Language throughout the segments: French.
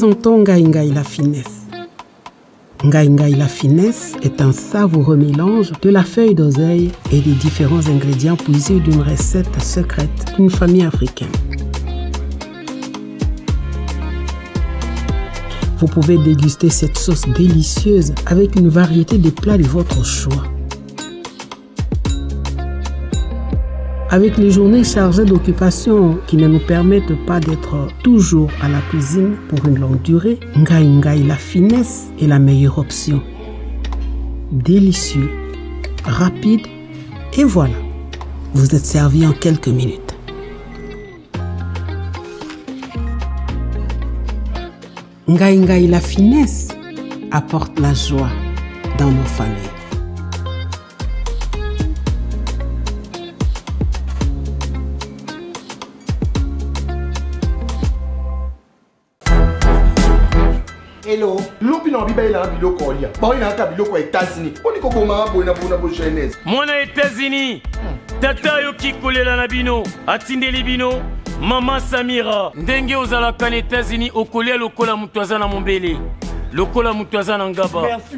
présentons Ngai la finesse. Ngai la finesse est un savoureux mélange de la feuille d'oseille et des différents ingrédients puisés d'une recette secrète d'une famille africaine. Vous pouvez déguster cette sauce délicieuse avec une variété de plats de votre choix. Avec les journées chargées d'occupation qui ne nous permettent pas d'être toujours à la cuisine pour une longue durée, Ngai Ngai la finesse est la meilleure option. Délicieux, rapide et voilà, vous êtes servi en quelques minutes. Ngai la finesse apporte la joie dans nos familles. Elanga biloko olia baoyinaka biloko ya états-unis mponi kobomaka boye na bona bo jeunesse mwana etats-unis tata ayoki kolela na bino atindeli bino mama samira. Ndenge ozalaka na etats-unis okolia lokola moto aza na mombele. Lokola moto aza na ngaba. Merci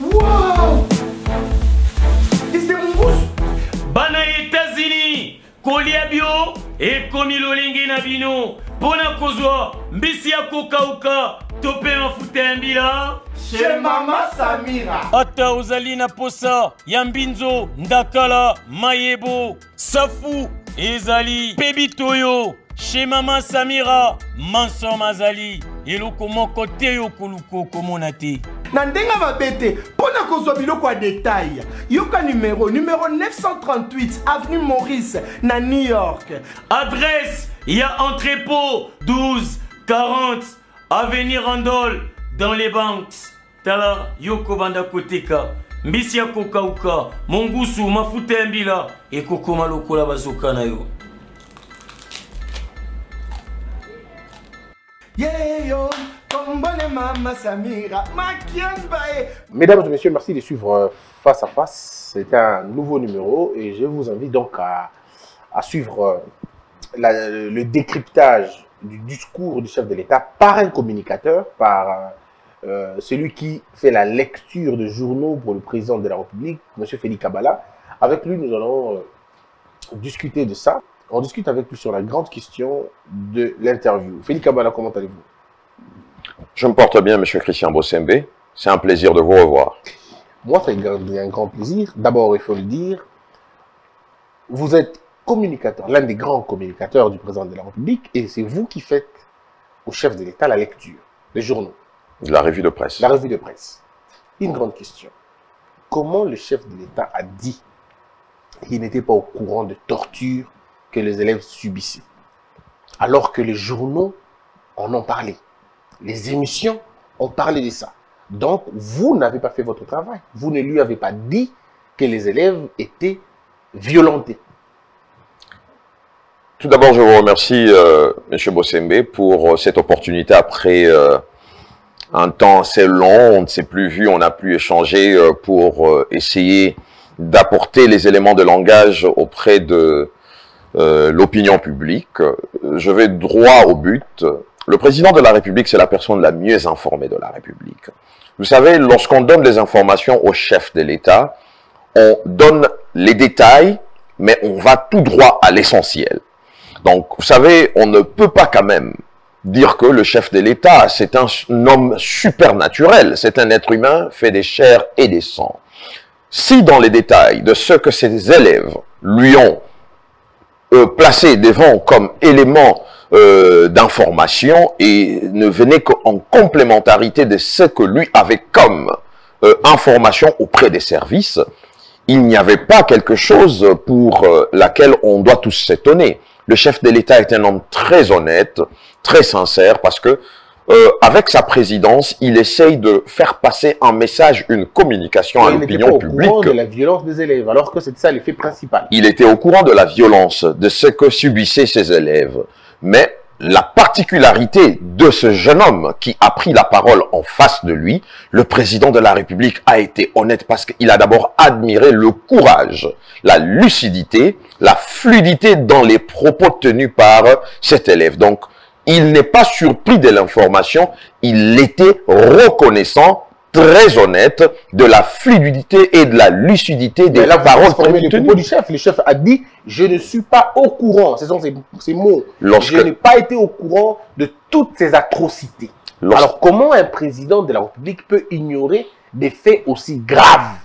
wow kolia bio ekomi lolenge na bino. Mpo na kozwa mbisi ya kokauka to mpe mafuta ya mbila. Chez mama samira. Ata ozali na posa ya mbinzo ndakala mayebo safu ezali mpe bitoyo. Chez mama samira mansoma azali eloko moko te yo koluka okomona te na ndenge mabe te mpo na kozwa biloko ya detail yoka numero numero 938 avenue maurice na new york. Adresse ya entrepôt 12 40 avenir randol dans les banques. Tala yo kobanda koteka mbisi ya kokauka mongusu mafuta ya mbila ekokoma lokola bazoka na yo Mesdames et messieurs, merci de suivre euh, Face à Face. C'est un nouveau numéro et je vous invite donc à, suivre euh, le décryptage du discours du chef de l'État par un communicateur, par euh, celui qui fait la lecture de journaux pour le président de la République, M. Félix Kabbalah. Avec lui, nous allons discuter de ça. On discute avec lui sur la grande question de l'interview. Félix Kabbalah, comment allez-vous? Je me porte bien, Monsieur Christian Bossembe. C'est un plaisir de vous revoir. Moi, c'est un un grand plaisir. D'abord, il faut le dire, vous êtes communicateur, l'un des grands communicateurs du président de la République, et c'est vous qui faites au chef de l'État la lecture des journaux, De la revue de presse. la revue de presse. Une grande question. Comment le chef de l'État a dit qu'il n'était pas au courant de torture que les élèves subissaient, alors que les journaux en ont parlé, les émissions ont parlé de ça. Donc, vous n'avez pas fait votre travail. Vous ne lui avez pas dit que les élèves étaient violentés. Tout d'abord, je vous remercie, euh, Monsieur Bossembe, pour euh, cette opportunité après euh, un temps assez long, on ne s'est plus vu, on n'a plus échangé euh, pour euh, essayer d'apporter les éléments de langage auprès de euh, l'opinion publique. Je vais droit au but. Le président de la République, c'est la personne la mieux informée de la République. Vous savez, lorsqu'on donne des informations au chef de l'État, on donne les détails, mais on va tout droit à l'essentiel. Donc, vous savez, on ne peut pas quand même dire que le chef de l'État, c'est un homme supernaturel, c'est un être humain fait des chairs et des sangs. Si dans les détails de ce que ses élèves lui ont euh, placé devant comme élément euh, d'information et ne venait qu'en complémentarité de ce que lui avait comme euh, information auprès des services, il n'y avait pas quelque chose pour euh, laquelle on doit tous s'étonner. Le chef de l'État est un homme très honnête, très sincère, parce que euh, avec sa présidence, il essaye de faire passer un message, une communication à il n'était pas l'opinion au courant publique. de la violence des élèves, alors que c'est ça l'effet principal. Il était au courant de la violence, de ce que subissaient ses élèves. Mais la particularité de ce jeune homme qui a pris la parole en face de lui, le président de la République a été honnête parce qu'il a d'abord admiré le courage, la lucidité, la fluidité dans les propos tenus par cet élève. Donc, il n'est pas surpris de l'information, il était reconnaissant, très honnête de la fluidité et de la lucidité des là, paroles propos du chef. Le chef a dit « Je ne suis pas au courant ». Ce sont ces, mots. Lorsque- Je n'ai pas été au courant de toutes ces atrocités. Lorsque- Alors, comment un président de la République peut ignorer des faits aussi graves?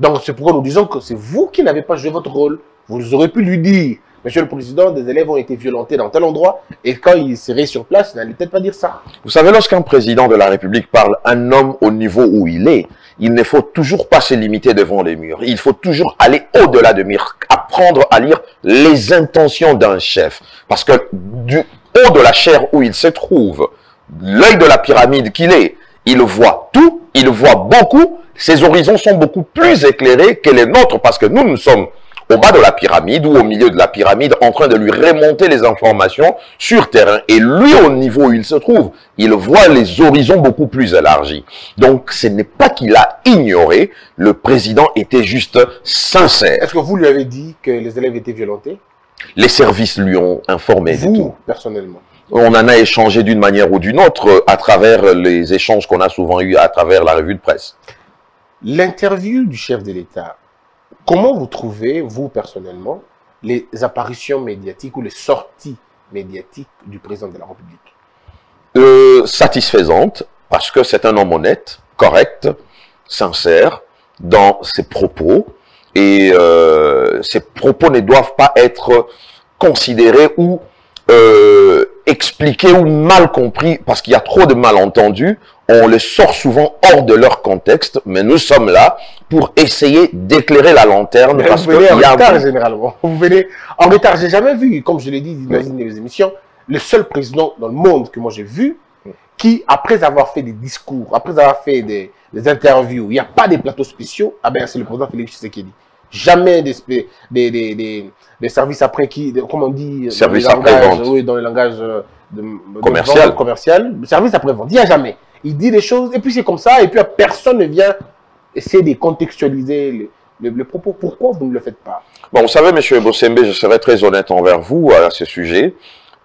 Donc, c'est pourquoi nous disons que c'est vous qui n'avez pas joué votre rôle. Vous aurez pu lui dire « Monsieur le Président, des élèves ont été violentés dans tel endroit. » Et quand il serait sur place, il n'allait peut-être pas dire ça. Vous savez, lorsqu'un président de la République parle, un homme au niveau où il est, il ne faut toujours pas se limiter devant les murs. Il faut toujours aller au-delà des murs, apprendre à lire les intentions d'un chef. Parce que du haut de la chair où il se trouve, l'œil de la pyramide qu'il est, il voit tout, il voit beaucoup, ses horizons sont beaucoup plus éclairés que les nôtres parce que nous, nous sommes au bas de la pyramide ou au milieu de la pyramide en train de lui remonter les informations sur terrain. Et lui, au niveau où il se trouve, il voit les horizons beaucoup plus élargis. Donc, ce n'est pas qu'il a ignoré, le président était juste sincère. Est-ce que vous lui avez dit que les élèves étaient violentés? Les services lui ont informé de tout. Vous, personnellement? On en a échangé d'une manière ou d'une autre euh, à travers les échanges qu'on a souvent eus à travers la revue de presse. L'interview du chef de l'État, comment vous trouvez, vous personnellement, les apparitions médiatiques ou les sorties médiatiques du président de la République? Euh, satisfaisante parce que c'est un homme honnête, correct, sincère dans ses propos et euh, ses propos ne doivent pas être considérés ou euh, expliqués ou mal compris parce qu'il y a trop de malentendus. On les sort souvent hors de leur contexte, mais nous sommes là pour essayer d'éclairer la lanterne Mais parce vous venez en y a retard généralement. Vous venez en retard. J'ai jamais vu, comme je l'ai dit dans Oui. une des émissions, le seul président dans le monde que moi j'ai vu qui, après avoir fait des discours, après avoir fait des, des interviews, il n'y a pas des plateaux spéciaux, ah ben c'est le président Félix Tshisekedi. Jamais des, des, des, des, des services après qui, comment on dit, Services dans le langage, après-vente. Oui, dans le langage euh, de Commercial. vente commercial. Service après-vente, il n'y a jamais. Il dit des choses et puis c'est comme ça et puis personne ne vient essayer de contextualiser le, le- le propos. Pourquoi vous ne le faites pas? Bon, vous savez, Monsieur Bossembe, je serai très honnête envers vous à ce sujet.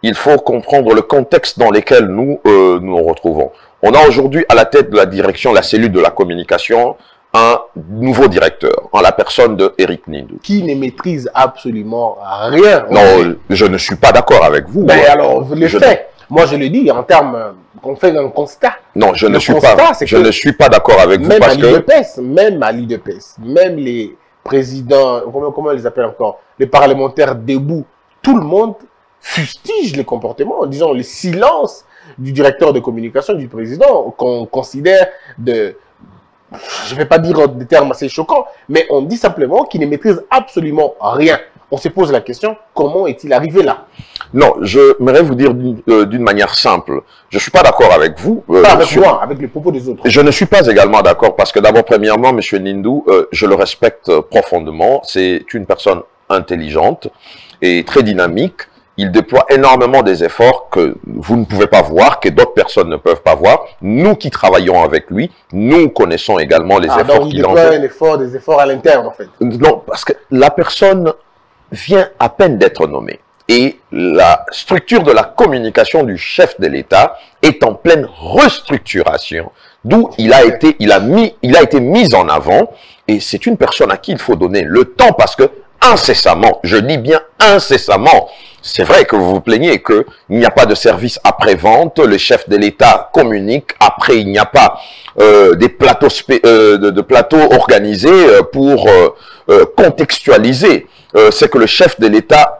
Il faut comprendre le contexte dans lequel nous euh, nous nous retrouvons. On a aujourd'hui à la tête de la direction, la cellule de la communication, un nouveau directeur, en la personne de Eric Nindou. qui ne maîtrise absolument rien. Non, je ne suis pas d'accord avec vous. Ben Euh, alors, vous le je- faites. Moi, je le dis en termes, qu'on fait un constat. Non, je ne le suis constat, pas. Je ne suis pas d'accord avec vous Même à parce que même à l'IDPS, même les présidents, comment, comment ils les appellent encore, les parlementaires debout, tout le monde fustige les comportements, disons le silence du directeur de communication, du président, qu'on considère de, je ne vais pas dire des termes assez choquants, mais on dit simplement qu'il ne maîtrise absolument rien. On se pose la question, comment est-il arrivé là? Non, je voudrais vous dire d'une euh, d'une manière simple. Je suis pas d'accord avec vous. euh, Pas avec sur- moi, avec les propos des autres. Je ne suis pas également d'accord parce que d'abord, premièrement, M. Nindou, euh, je le respecte profondément. C'est une personne intelligente et très dynamique. il déploie énormément des efforts que vous ne pouvez pas voir, que d'autres personnes ne peuvent pas voir. Nous qui travaillons avec lui, nous connaissons également les Ah, efforts il qu'il en déploie fait. un effort, des efforts à l'interne, en fait. Non, parce que la personne vient à peine d'être nommée. Et la structure de la communication du chef de l'État est en pleine restructuration. D'où il a été, il a mis, il a été mis en avant. Et c'est une personne à qui il faut donner le temps parce que incessamment, je dis bien incessamment, c'est vrai que vous vous plaignez qu'il n'y a pas de service après-vente, le chef de l'État communique, après il n'y a pas euh, des plateaux, euh, de, plateaux organisés euh, pour contextualiser ce que le chef de l'État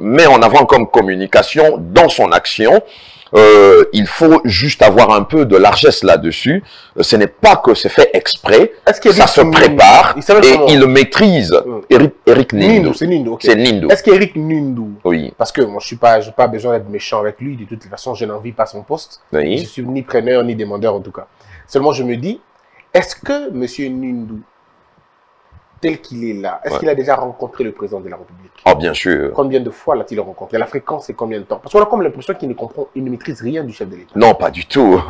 met en avant comme communication dans son action. Euh, il faut juste avoir un peu de largesse là-dessus. Euh, Ce n'est pas que c'est fait exprès, ça se prépare Il et il le maîtrise. Mm. Eric, Eric c'est Nindou. Est-ce qu'Eric Nindou, Oui, parce que moi je suis pas, j'ai pas besoin d'être méchant avec lui, de toute façon je n'envie pas son poste. Je oui. suis ni preneur ni demandeur en tout cas. Seulement je me dis, est-ce que Monsieur Nindou, tel qu'il est là, est-ce Ouais. qu'il a déjà rencontré le président de la République? Oh, bien sûr. Combien de fois l'a-t-il rencontré? La fréquence c'est combien de temps? Parce qu'on a comme l'impression qu'il ne comprend, il ne maîtrise rien du chef de l'État. Non, pas du tout.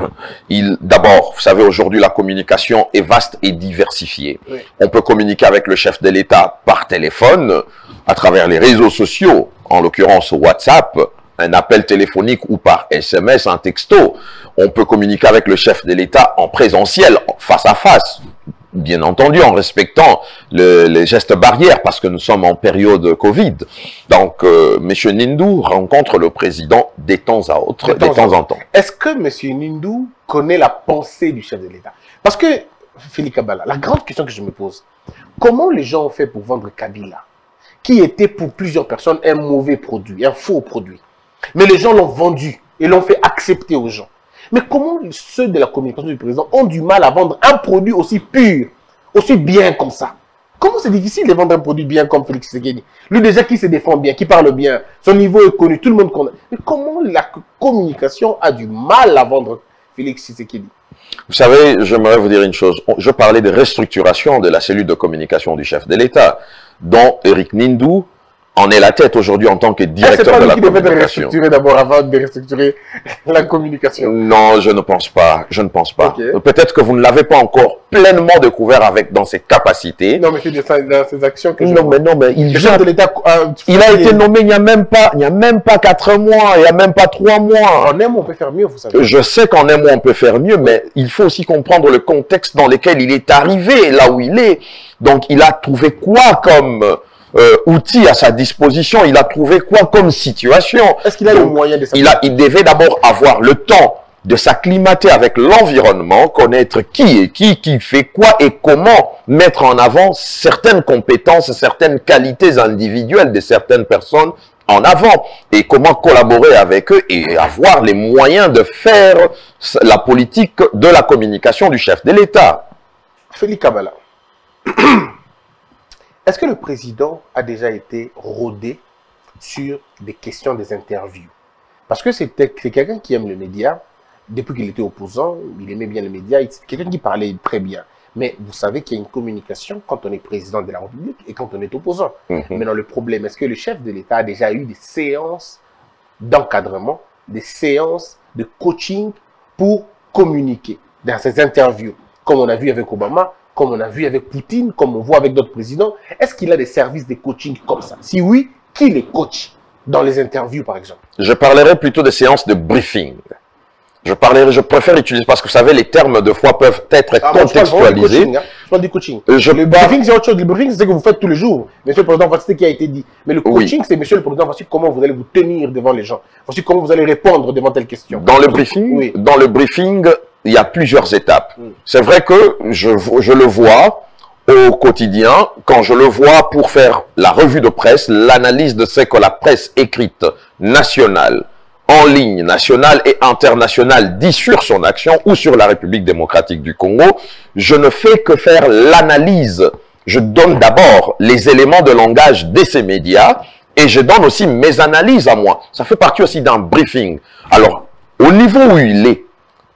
Il, d'abord, vous savez, aujourd'hui, la communication est vaste et diversifiée. Oui. On peut communiquer avec le chef de l'État par téléphone, à travers les réseaux sociaux, en l'occurrence WhatsApp, un appel téléphonique ou par SMS, un texto. On peut communiquer avec le chef de l'État en présentiel, face à face. Bien entendu, en respectant le- les gestes barrières, parce que nous sommes en période Covid. Donc, euh, M. Nindou rencontre le président des temps à autres, De temps temps en temps. Est-ce que Monsieur Nindou connaît la pensée du chef de l'État? Parce que, Philippe Kabbalah, la grande question que je me pose, comment les gens ont fait pour vendre Kabila, qui était pour plusieurs personnes un mauvais produit, un faux produit? Mais les gens l'ont vendu et l'ont fait accepter aux gens. Mais comment ceux de la communication du président ont du mal à vendre un produit aussi pur, aussi bien comme ça? Comment c'est difficile de vendre un produit bien comme Félix Tshisekedi? Lui déjà qui se défend bien, qui parle bien, son niveau est connu, tout le monde connaît. Mais comment la communication a du mal à vendre Félix Tshisekedi? Vous savez, j'aimerais vous dire une chose. Je parlais de restructuration de la cellule de communication du chef de l'État, dont Eric Nindou en est la tête aujourd'hui en tant que Est-ce directeur pas de lui la qui devait communication. restructurer d'abord avant de restructurer la communication Non, je ne pense pas. Je ne pense pas. Peut-être que vous ne l'avez pas encore pleinement découvert avec dans ses capacités. Non, mais c'est dans ses actions que je Non, vois. mais non, mais il vient de l'État... euh, Il a été nommé il n'y a même pas, il n'y a même pas quatre mois, il n'y a même pas trois mois. En un mot, on peut faire mieux, vous savez. Je sais qu'en un mois on peut faire mieux, mais il faut aussi comprendre le contexte dans lequel il est arrivé, là où il est. Donc il a trouvé quoi comme euh, outil à sa disposition Il a trouvé quoi comme situation Est-ce qu'il a les Donc, moyens de ça il, a, il devait d'abord avoir le temps de s'acclimater avec l'environnement, connaître qui est qui, qui fait quoi et comment mettre en avant certaines compétences, certaines qualités individuelles de certaines personnes en avant et comment collaborer avec eux et avoir les moyens de faire la politique de la communication du chef de l'État. Félix Kabbalah. Est-ce que le président a déjà été rodé sur des questions des interviews? Parce que c'était- c'est quelqu'un qui aime le média. Depuis qu'il était opposant, il aimait bien les médias. C'est quelqu'un qui parlait très bien. Mais vous savez qu'il y a une communication quand on est président de la République et quand on est opposant. Mhm. Maintenant, le problème, est-ce que le chef de l'État a déjà eu des séances d'encadrement, des séances de coaching pour communiquer dans ses interviews, comme on a vu avec Obama, comme on a vu avec Poutine, comme on voit avec d'autres présidents Est-ce qu'il a des services de coaching comme ça? Si oui, qui les coach dans les interviews, par exemple? Je parlerai plutôt de séances de briefing. Je parlerai, je préfère utiliser parce que vous savez, les termes de fois peuvent être Ah, moi, je parle vraiment du contextualisés. coaching. hein. Je parle du coaching. Euh, je le briefing, c'est autre chose. Le briefing, c'est ce que vous faites tous les jours. Monsieur le Président, voici ce qui a été dit. Mais le Oui. coaching, c'est Monsieur le Président, voici comment vous allez vous tenir devant les gens. Voici comment vous allez répondre devant telle question. Dans le briefing, Oui. dans le briefing, il y a plusieurs étapes. Mm. C'est vrai que je, je le vois au quotidien, quand je le vois pour faire la revue de presse, l'analyse de ce que la presse écrite nationale, en ligne, nationale et internationale dit sur son action ou sur la République démocratique du Congo, je ne fais que faire l'analyse. Je donne d'abord les éléments de langage de ces médias et je donne aussi mes analyses à moi. Ça fait partie aussi d'un briefing. Alors, au niveau où il est,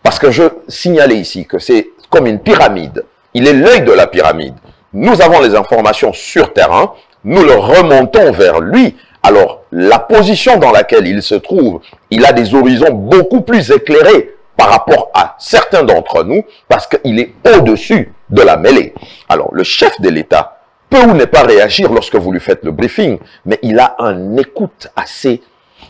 parce que je signalais ici que c'est comme une pyramide. Il est l'œil de la pyramide. Nous avons les informations sur terrain, nous le remontons vers lui Alors, la position dans laquelle il se trouve, il a des horizons beaucoup plus éclairés par rapport à certains d'entre nous, parce qu'il est au-dessus de la mêlée. Alors, le chef de l'État peut ou ne pas réagir lorsque vous lui faites le briefing, mais il a un écoute assez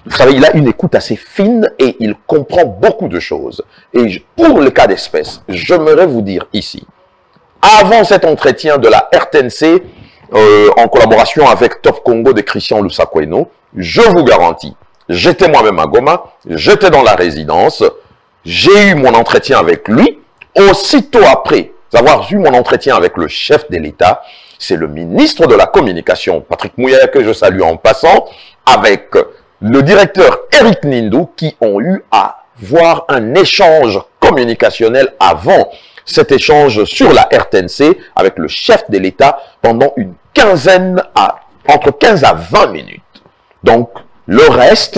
vous savez, il a une écoute assez fine et il comprend beaucoup de choses. Et pour le cas d'espèce, j'aimerais vous dire ici, avant cet entretien de la RTNC, euh, en collaboration avec Top Congo de Christian Lusakweno, je vous garantis, j'étais moi-même à Goma, j'étais dans la résidence, j'ai eu mon entretien avec lui, aussitôt après avoir eu mon entretien avec le chef de l'État, c'est le ministre de la Communication, Patrick Mouyaya, que je salue en passant, avec le directeur Eric Nindou, qui ont eu à voir un échange communicationnel avant cet échange sur la RTNC avec le chef de l'État pendant une quinzaine à, entre 15 à 20 minutes. Donc, le reste,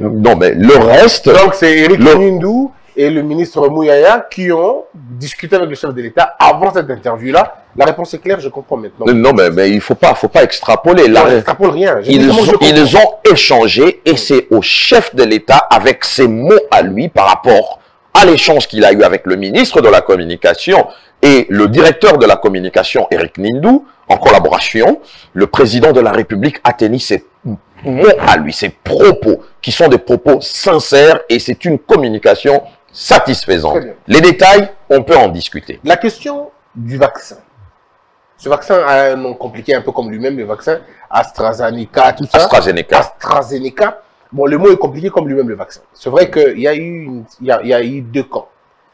non mais le reste, Donc, c'est Eric Le- Nindou et le ministre Mouyaya qui ont discuté avec le chef de l'État avant cette interview-là. La réponse est claire, je comprends maintenant. non mais, mais il faut pas, faut pas extrapoler. Non, La- j'extrapole rien. Ils, ont, ils ont échangé et c'est au chef de l'État avec ses mots à lui par rapport à l'échange qu'il a eu avec le ministre de la Communication et le directeur de la communication, Eric Nindou, en collaboration, le président de la République a tenu ses mots à lui, ses propos, qui sont des propos sincères et c'est une communication satisfaisante. Les détails, on peut en discuter. La question du vaccin. Ce vaccin a un nom compliqué, un peu comme lui-même, le vaccin AstraZeneca, tout ça. AstraZeneca. AstraZeneca. Bon, le mot est compliqué comme lui-même le vaccin. C'est vrai qu'il y, a eu une- il y, a, il y a eu deux camps.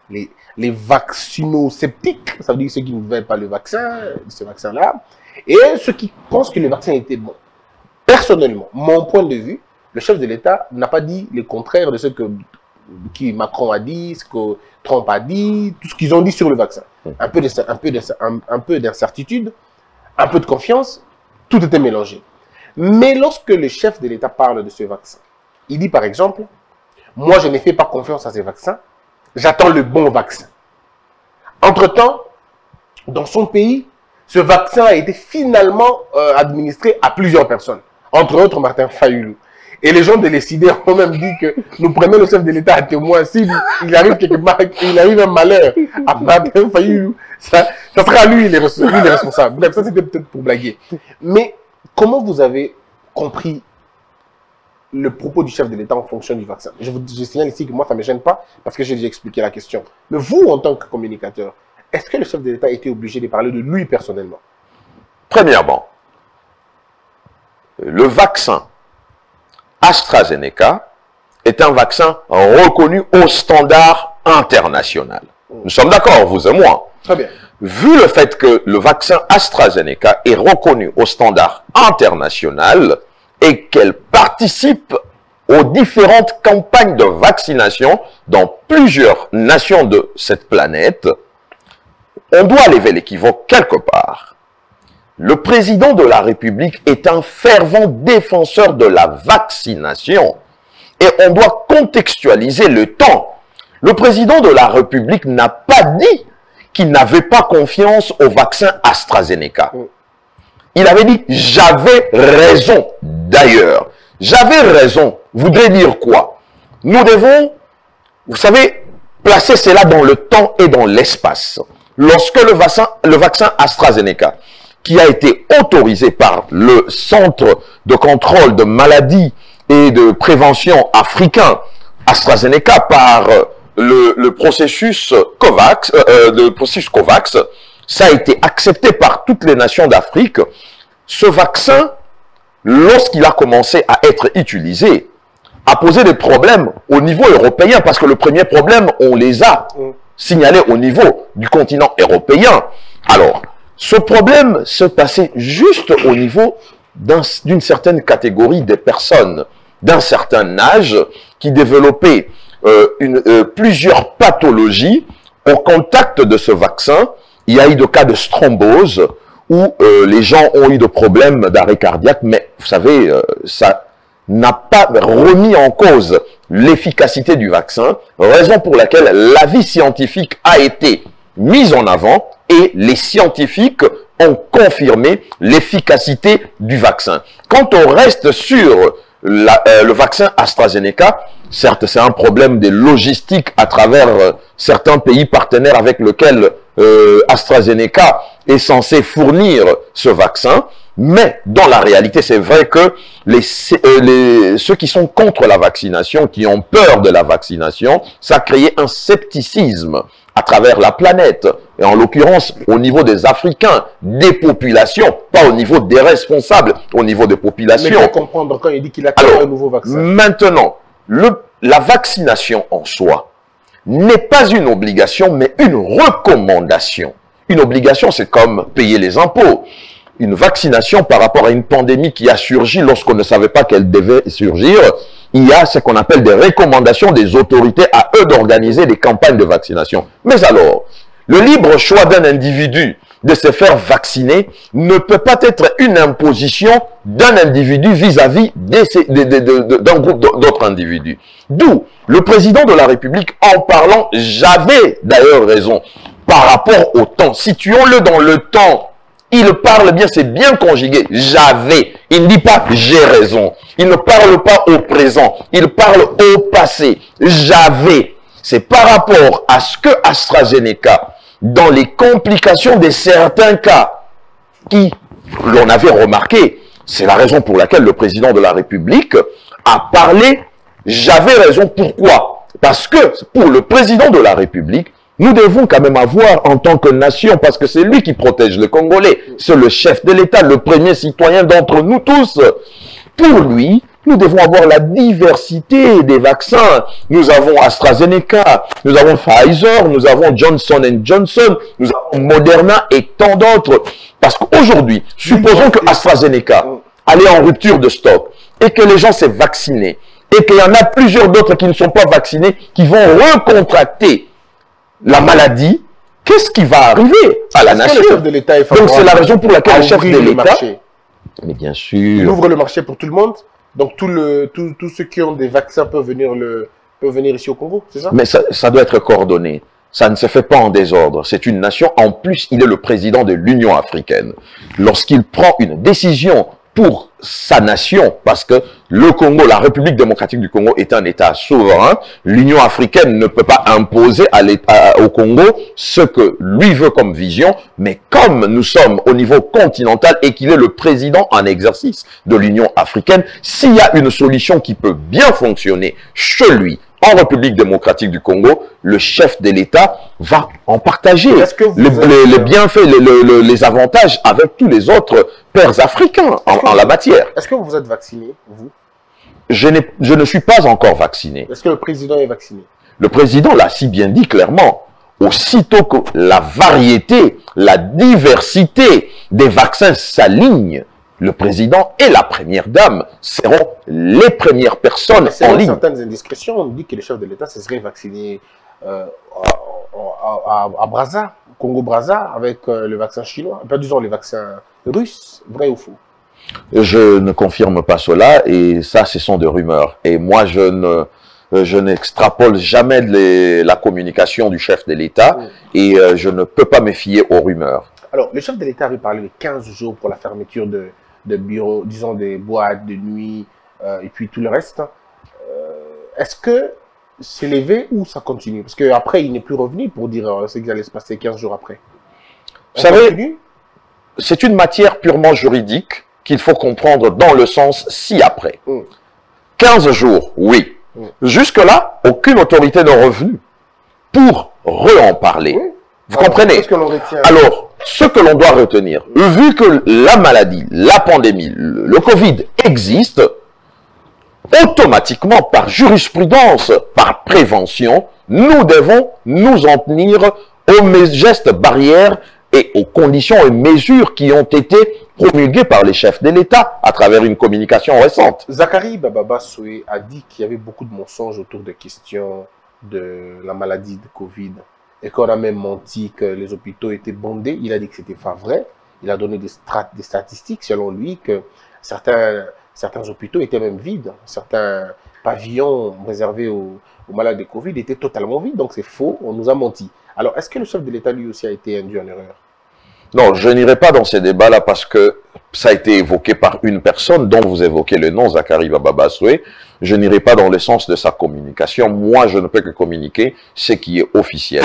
Les, les vaccino-sceptiques, ça veut dire ceux qui ne veulent pas le vaccin, ce vaccin-là, et ceux qui pensent que le vaccin était bon. Personnellement, mon point de vue, le chef de l'État n'a pas dit le contraire de ce que qui Macron a dit, ce que Trump a dit, tout ce qu'ils ont dit sur le vaccin. Un peu de- un peu de- un- d'incertitude, un peu de confiance, tout était mélangé. Mais lorsque le chef de l'État parle de ce vaccin, il dit par exemple, moi je ne fais pas confiance à ces vaccins, j'attends le bon vaccin. Entre-temps, dans son pays, ce vaccin a été finalement euh, administré à plusieurs personnes, entre autres Martin Fayoulou. Et les gens de l'ECD ont même dit que nous prenons le chef de l'État à témoin. S'il il arrive quelque part, il arrive un malheur à ça, ça sera res- lui les responsables. Bref, ça c'était peut-être pour blaguer. Mais comment vous avez compris le propos du chef de l'État en fonction du vaccin? Je, vous, je signale ici que moi, ça ne me gêne pas parce que j'ai déjà expliqué la question. Mais vous, en tant que communicateur, est-ce que le chef de l'État était obligé de parler de lui personnellement? Premièrement, le vaccin AstraZeneca est un vaccin reconnu au standard international. Nous sommes d'accord, vous et moi. Très bien. Vu le fait que le vaccin AstraZeneca est reconnu au standard international et qu'elle participe aux différentes campagnes de vaccination dans plusieurs nations de cette planète, on doit lever l'équivoque quelque part. Le président de la République est un fervent défenseur de la vaccination et on doit contextualiser le temps. Le président de la République n'a pas dit qu'il n'avait pas confiance au vaccin AstraZeneca. Il avait dit j'avais raison. D'ailleurs, j'avais raison voudrait dire quoi? Nous devons, vous savez, placer cela dans le temps et dans l'espace. Lorsque le vaccin, le vaccin AstraZeneca, qui a été autorisé par le Centre de contrôle de maladies et de prévention africain, AstraZeneca, par euh, le, le processus COVAX, euh, euh, le processus COVAX, ça a été accepté par toutes les nations d'Afrique. Ce vaccin, lorsqu'il a commencé à être utilisé, a posé des problèmes au niveau européen, parce que le premier problème, on les a signalés au niveau du continent européen. Alors, ce problème se passait juste au niveau d'un- d'une certaine catégorie de personnes d'un certain âge qui développaient euh, euh, plusieurs pathologies au contact de ce vaccin. Il y a eu des cas de thrombose où euh, les gens ont eu des problèmes d'arrêt cardiaque, mais vous savez, ça n'a pas remis en cause l'efficacité du vaccin, raison pour laquelle l'avis scientifique a été mis en avant et les scientifiques ont confirmé l'efficacité du vaccin. Quand on reste sur la- euh, le vaccin AstraZeneca, certes c'est un problème de logistique à travers euh, certains pays partenaires avec lesquels euh, AstraZeneca est censé fournir ce vaccin, mais dans la réalité, c'est vrai que les, euh, les- ceux qui sont contre la vaccination, qui ont peur de la vaccination, ça a créé un scepticisme à travers la planète, et en l'occurrence au niveau des Africains, des populations, pas au niveau des responsables, au niveau des Mais populations. faut comprendre quand il dit qu'il a créé un nouveau vaccin. Maintenant, le, la vaccination en soi n'est pas une obligation, mais une recommandation. Une obligation, c'est comme payer les impôts. Une vaccination par rapport à une pandémie qui a surgi lorsqu'on ne savait pas qu'elle devait surgir, il y a ce qu'on appelle des recommandations des autorités à eux d'organiser des campagnes de vaccination. Mais alors, le libre choix d'un individu de se faire vacciner ne peut pas être une imposition d'un individu vis-à-vis d'un groupe d'autres individus. D'où le président de la République, en parlant, j'avais d'ailleurs raison, par rapport au temps, situons-le dans le temps, il parle bien, c'est bien conjugué. J'avais. Il ne dit pas j'ai raison. Il ne parle pas au présent. Il parle au passé. J'avais. C'est par rapport à ce que AstraZeneca, dans les complications de certains cas, qui, l'on avait remarqué, c'est la raison pour laquelle le président de la République a parlé, j'avais raison, pourquoi? Parce que pour le président de la République, nous devons quand même avoir en tant que nation, parce que c'est lui qui protège le Congolais, c'est le chef de l'État, le premier citoyen d'entre nous tous. Pour lui, nous devons avoir la diversité des vaccins. Nous avons AstraZeneca, nous avons Pfizer, nous avons Johnson Johnson, nous avons Moderna et tant d'autres. Parce qu'aujourd'hui, supposons que AstraZeneca allait en rupture de stock et que les gens s'est vaccinés et qu'il y en a plusieurs d'autres qui ne sont pas vaccinés qui vont recontracter la maladie, qu'est-ce qui va arriver à la nation le chef de l'État est Donc c'est la raison pour laquelle le chef de l'État... marché Mais bien Il sûr. ouvre le marché pour tout le monde. Donc tout le, tout- tous ceux qui ont des vaccins peuvent venir, le, peuvent venir ici au Congo, c'est ça? Mais ça, ça doit être coordonné. Ça ne se fait pas en désordre. C'est une nation. En plus, il est le président de l'Union africaine. Lorsqu'il prend une décision pour sa nation, parce que le Congo, la République démocratique du Congo est un État souverain, l'Union africaine ne peut pas imposer à au Congo ce que lui veut comme vision, mais comme nous sommes au niveau continental et qu'il est le président en exercice de l'Union africaine, s'il y a une solution qui peut bien fonctionner chez lui, en République démocratique du Congo, le chef de l'État va en partager que les, êtes- les- les bienfaits, les, le- le- les avantages avec tous les autres pères africains en, en la matière. Est-ce que vous êtes vacciné, vous? Je, je ne suis pas encore vacciné. Est-ce que le président est vacciné? Le président l'a si bien dit clairement. Aussitôt que la variété, la diversité des vaccins s'aligne, le président et la première dame seront les premières personnes en ligne. certaines indiscrétions, on dit que le chef de l'État se serait vacciné euh, à, à, à Brazza, Congo-Brazza, avec euh, le vaccin chinois, pas disons les vaccins russes, vrai ou faux? Je ne confirme pas cela et ça, ce sont des rumeurs. Et moi, je ne, je n'extrapole jamais les- la communication du chef de l'État Mm. et euh, je ne peux pas me fier aux rumeurs. Alors, le chef de l'État avait parlé de 15 jours pour la fermeture de, de bureaux, disons des boîtes de nuit euh, et puis tout le reste. Euh, Est-ce que c'est levé ou ça continue? Parce qu'après, il n'est plus revenu pour dire ce qui allait se passer 15 jours après. Vous On savez, c'est une matière purement juridique qu'il faut comprendre dans le sens ci-après. Mm. 15 jours, oui. Mm. Jusque-là, aucune autorité n'est revenue pour re-en parler. Vous Alors, comprenez que retient? Alors, ce que l'on doit retenir, vu que la maladie, la pandémie, le, le Covid existe, automatiquement, par jurisprudence, par prévention, nous devons nous en tenir aux gestes barrières et aux conditions et mesures qui ont été promulguées par les chefs de l'État à travers une communication récente. Zachary Bababa Soué a dit qu'il y avait beaucoup de mensonges autour des questions de la maladie de Covid et qu'on a même menti que les hôpitaux étaient bondés. Il a dit que c'était pas vrai. Il a donné des, des statistiques selon lui que certains, certains hôpitaux étaient même vides. Certains pavillons réservés aux, aux malades de Covid étaient totalement vides. Donc c'est faux. On nous a menti. Alors est-ce que le chef de l'État lui aussi a été induit en erreur? Non, je n'irai pas dans ces débats-là parce que ça a été évoqué par une personne dont vous évoquez le nom, Zachary Bababasoué. Je n'irai pas dans le sens de sa communication. Moi, je ne peux que communiquer ce qui est officiel.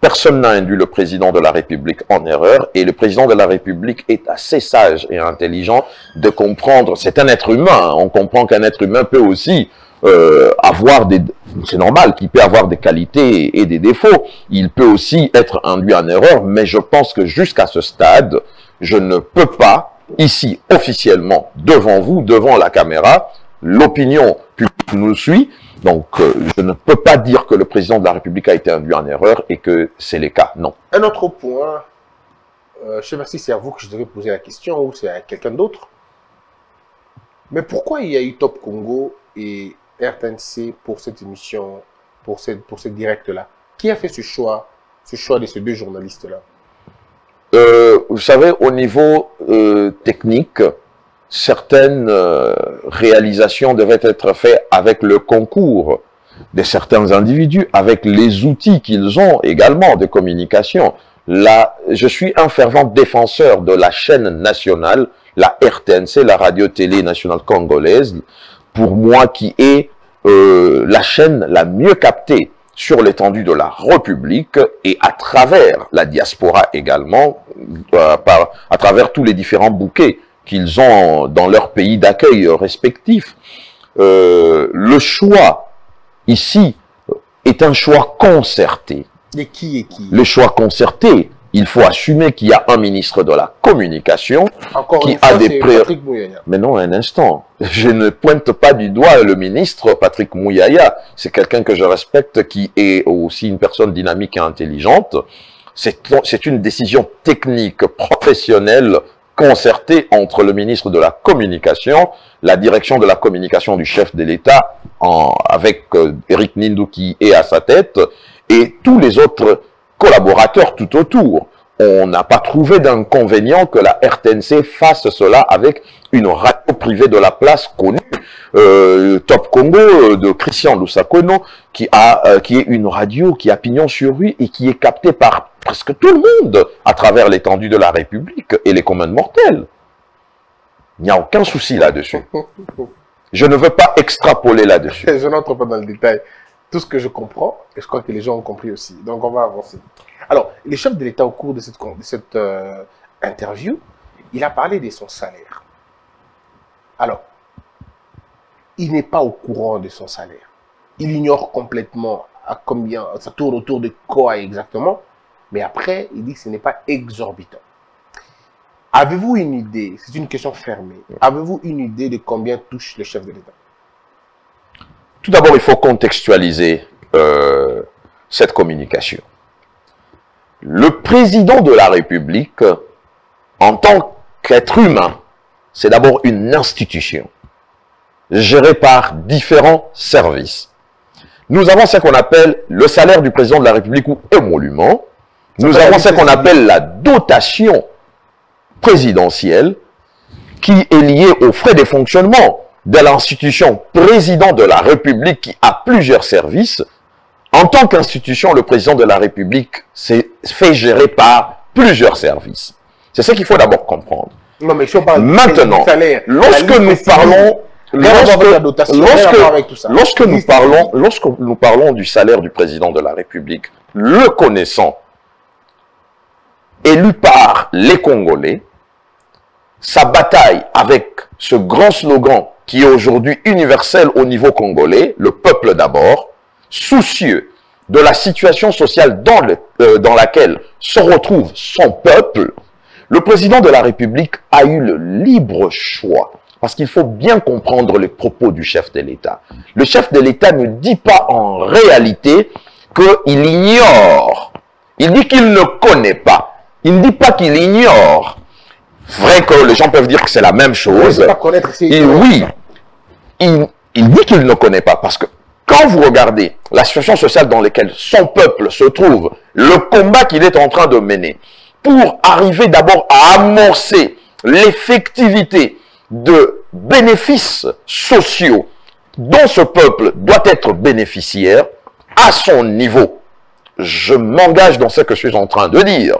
Personne n'a induit le président de la République en erreur et le président de la République est assez sage et intelligent de comprendre, c'est un être humain, on comprend qu'un être humain peut aussi euh, avoir des... C'est normal qu'il peut avoir des qualités et des défauts. Il peut aussi être induit en erreur, mais je pense que jusqu'à ce stade, je ne peux pas, ici, officiellement, devant vous, devant la caméra, l'opinion publique nous suit, donc euh, je ne peux pas dire que le président de la République a été induit en erreur et que c'est le cas, non. Un autre point, euh, je sais pas si c'est à vous que je devrais poser la question ou c'est à quelqu'un d'autre. Mais pourquoi il y a eu Top Congo et RTNC pour cette émission, pour cette, pour cette direct-là Qui a fait ce choix, ce choix de ces deux journalistes-là? Euh, vous savez, au niveau euh, technique, certaines euh, réalisations devaient être faites avec le concours de certains individus, avec les outils qu'ils ont également de communication. Je suis un fervent défenseur de la chaîne nationale, la RTNC, la radio-télé nationale congolaise, pour moi qui est euh, la chaîne la mieux captée sur l'étendue de la République et à travers la diaspora également, euh, par, à travers tous les différents bouquets qu'ils ont dans leur pays d'accueil respectif. Euh, le choix ici est un choix concerté. Et qui et qui? Le choix concerté, il faut assumer qu'il y a un ministre de la communication Encore qui une a des Patrick mais non, un instant. Je ne pointe pas du doigt le ministre Patrick Mouyaya. C'est quelqu'un que je respecte, qui est aussi une personne dynamique et intelligente. C'est une décision technique, professionnelle, concertée entre le ministre de la Communication, la direction de la communication du chef de l'État, avec euh, Eric Nindou qui est à sa tête, et tous les autres collaborateurs tout autour. On n'a pas trouvé d'inconvénient que la RTNC fasse cela avec une radio privée de la place connue, euh, Top Congo euh, de Christian Lusakono, qui a euh, qui est une radio qui a pignon sur rue et qui est captée par presque tout le monde à travers l'étendue de la République et les communs mortels. Il n'y a aucun souci là-dessus. Je ne veux pas extrapoler là-dessus. Je n'entre pas dans le détail. Tout ce que je comprends, et je crois que les gens ont compris aussi. Donc, on va avancer. Alors, le chef de l'État, au cours de cette, con- de cette euh, interview, il a parlé de son salaire. Alors, il n'est pas au courant de son salaire. Il ignore complètement à combien, ça tourne autour de quoi exactement. Mais après, il dit que ce n'est pas exorbitant. Avez-vous une idée, c'est une question fermée, avez-vous une idée de combien touche le chef de l'État? Tout d'abord, il faut contextualiser euh, cette communication. Le président de la République, en tant qu'être humain, c'est d'abord une institution gérée par différents services. Nous avons ce qu'on appelle le salaire du président de la République ou émolument. Nous avons ce qu'on le appelle la dotation présidentielle qui est liée aux frais de fonctionnement de l'institution président de la République qui a plusieurs services. En tant qu'institution, le président de la République s'est fait gérer par plusieurs services. C'est ce qu'il faut d'abord comprendre. Non, mais si on parle Maintenant, salaire, la lorsque nous lorsque, dotation, lorsque- lorsque parlons, lorsque nous parlons du salaire du président de la République, le connaissant, élu par les Congolais, sa bataille avec ce grand slogan qui est aujourd'hui universel au niveau congolais, le peuple d'abord, soucieux de la situation sociale dans, le- euh, dans laquelle se retrouve son peuple, le président de la République a eu le libre choix. Parce qu'il faut bien comprendre les propos du chef de l'État. Le chef de l'État ne dit pas en réalité qu'il ignore. Il dit qu'il ne connaît pas. Il ne dit pas qu'il ignore. Vrai que les gens peuvent dire que c'est la même chose. ne pas Et oui, il, il dit qu'il ne connaît pas parce que quand vous regardez la situation sociale dans laquelle son peuple se trouve, le combat qu'il est en train de mener, pour arriver d'abord à amorcer l'effectivité de bénéfices sociaux dont ce peuple doit être bénéficiaire à son niveau, je m'engage dans ce que je suis en train de dire.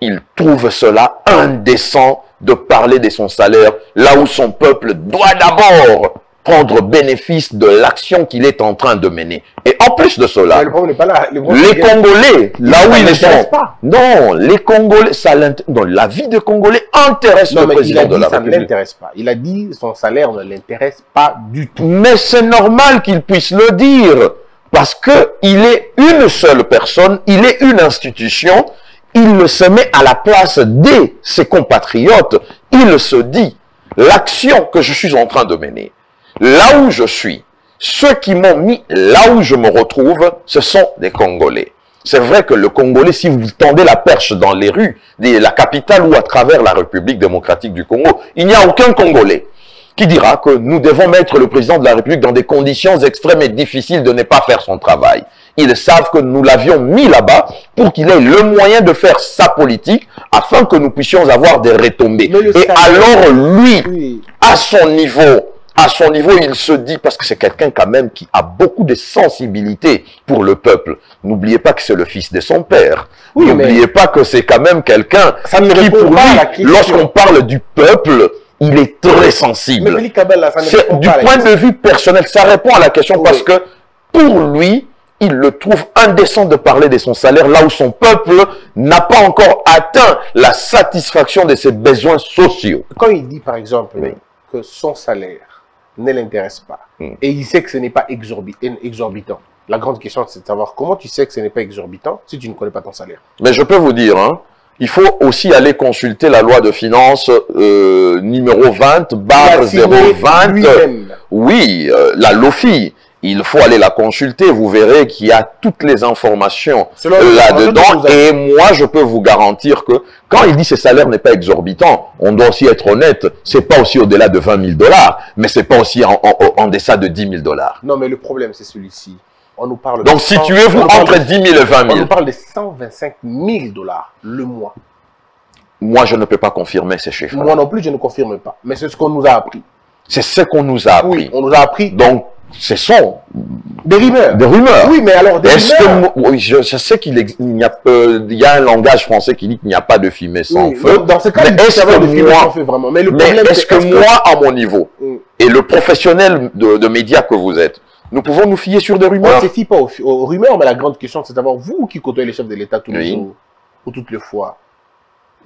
Il trouve cela indécent de parler de son salaire là où son peuple doit d'abord prendre bénéfice de l'action qu'il est en train de mener. Et en plus de cela, Mais le problème n'est pas là. Le problème, les Congolais, là où ils sont, pas. non, les Congolais, ça non, la vie des Congolais intéresse Non, le mais il président a de dit la ça ne République. l'intéresse pas. Il a dit son salaire ne l'intéresse pas du tout. Mais c'est normal qu'il puisse le dire, parce que il est une seule personne, il est une institution, il se met à la place de ses compatriotes, il se dit, l'action que je suis en train de mener, là où je suis, ceux qui m'ont mis là où je me retrouve, ce sont des Congolais. C'est vrai que le Congolais, si vous tendez la perche dans les rues de la capitale ou à travers la République démocratique du Congo, il n'y a aucun Congolais qui dira que nous devons mettre le président de la République dans des conditions extrêmes et difficiles de ne pas faire son travail. Ils savent que nous l'avions mis là-bas pour qu'il ait le moyen de faire sa politique afin que nous puissions avoir des retombées. Et alors lui, Oui. à son niveau, à son niveau, il se dit, parce que c'est quelqu'un quand même qui a beaucoup de sensibilité pour le peuple. N'oubliez pas que c'est le fils de son père. Oui, N'oubliez mais- pas que c'est quand même quelqu'un qui, pour lui, lorsqu'on parle du peuple, il est très sensible. Kabbalah, ça ne du pas point question. de vue personnel, ça répond à la question Oui. parce que pour lui, il le trouve indécent de parler de son salaire là où son peuple n'a pas encore atteint la satisfaction de ses besoins sociaux. Quand il dit, par exemple, Oui. que son salaire ne l'intéresse pas, Mm. et il sait que ce n'est pas exorbi- exorbitant, la grande question, c'est de savoir comment tu sais que ce n'est pas exorbitant si tu ne connais pas ton salaire. Mais je peux vous dire, hein, il faut aussi aller consulter la loi de finances euh, numéro 20, Il barre a signé 020. lui-même. Oui, euh, la LOFI. Il faut aller la consulter. Vous verrez qu'il y a toutes les informations là-dedans. Et moi, je peux vous garantir que quand il dit que ce salaire n'est pas exorbitant, on doit aussi être honnête. C'est pas aussi au-delà de 20 000 dollars, mais c'est pas aussi en, en, en deçà de 10 000 dollars. Non, mais le problème, c'est celui-ci. On nous parle Donc, 100 situez-vous on entre de- 10 000 et 20 On 000. nous parle de 125 000 dollars le mois. Moi, je ne peux pas confirmer ces chiffres. Moi non plus, je ne confirme pas. Mais c'est ce qu'on nous a appris. C'est ce qu'on nous a appris. Oui, on nous a appris Donc, ce sont des rumeurs. des rumeurs. Oui, mais alors des Est-ce que rumeurs. moi- oui, je, je sais qu'il n'y a, euh, il y a un langage français qui dit qu'il n'y a pas de fumée sans Oui, feu. dans ce cas, Mais y est-ce que moi- vraiment. Mais le Mais est-ce que moi, à mon niveau, Mm. et le professionnel de, de médias que vous êtes, nous pouvons nous fier sur des On ne rumeurs? se fie pas aux, aux rumeurs, mais la grande question, c'est d'avoir vous qui côtoyez les chefs de l'État tous les Oui. jours ou toutes les fois.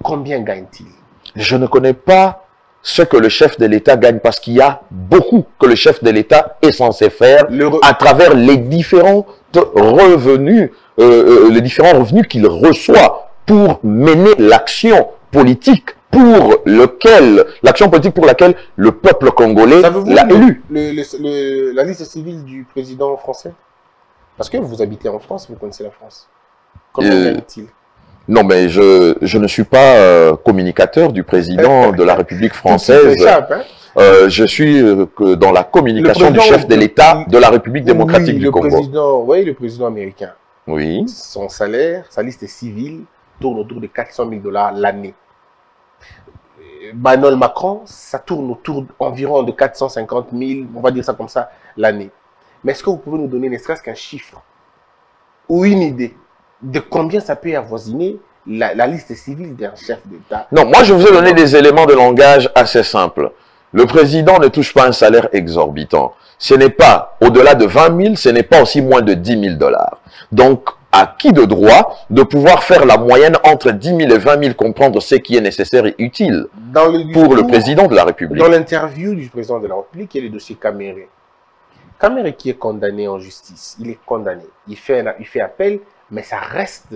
Combien gagne-t-il Je ne connais pas ce que le chef de l'État gagne parce qu'il y a beaucoup que le chef de l'État est censé faire Le re- à travers les différents revenus, euh, euh, les différents revenus qu'il reçoit pour mener l'action politique pour lequel, l'action politique pour laquelle le peuple congolais l'a élu. le- le- le- la liste civile du président français? Parce que vous habitez en France, vous connaissez la France. Combien Euh, gagne-t-il Non, mais je, je ne suis pas euh, communicateur du président de la République française. hein Euh, je suis euh, que dans la communication du chef de l'État de la République démocratique Oui, du le Congo. président, oui, le président américain. Oui. Son salaire, sa liste civile tourne autour de 400 000 dollars l'année. Emmanuel Macron, ça tourne autour environ de 450 000, on va dire ça comme ça, l'année. Mais est-ce que vous pouvez nous donner ne serait-ce qu'un chiffre ou une idée de combien ça peut avoisiner la, la liste civile d'un chef d'État Non, moi je vous ai donné des éléments de langage assez simples. Le président ne touche pas un salaire exorbitant. Ce n'est pas au-delà de 20 000, ce n'est pas aussi moins de 10 000 dollars. Donc, à qui de droit de pouvoir faire la moyenne entre 10 000 et 20 000, comprendre ce qui est nécessaire et utile Dans le pour le président de la République? Dans l'interview du président de la République, il y a le dossier Caméré. Caméré qui est condamné en justice, il est condamné. Il fait, il fait appel, mais ça reste,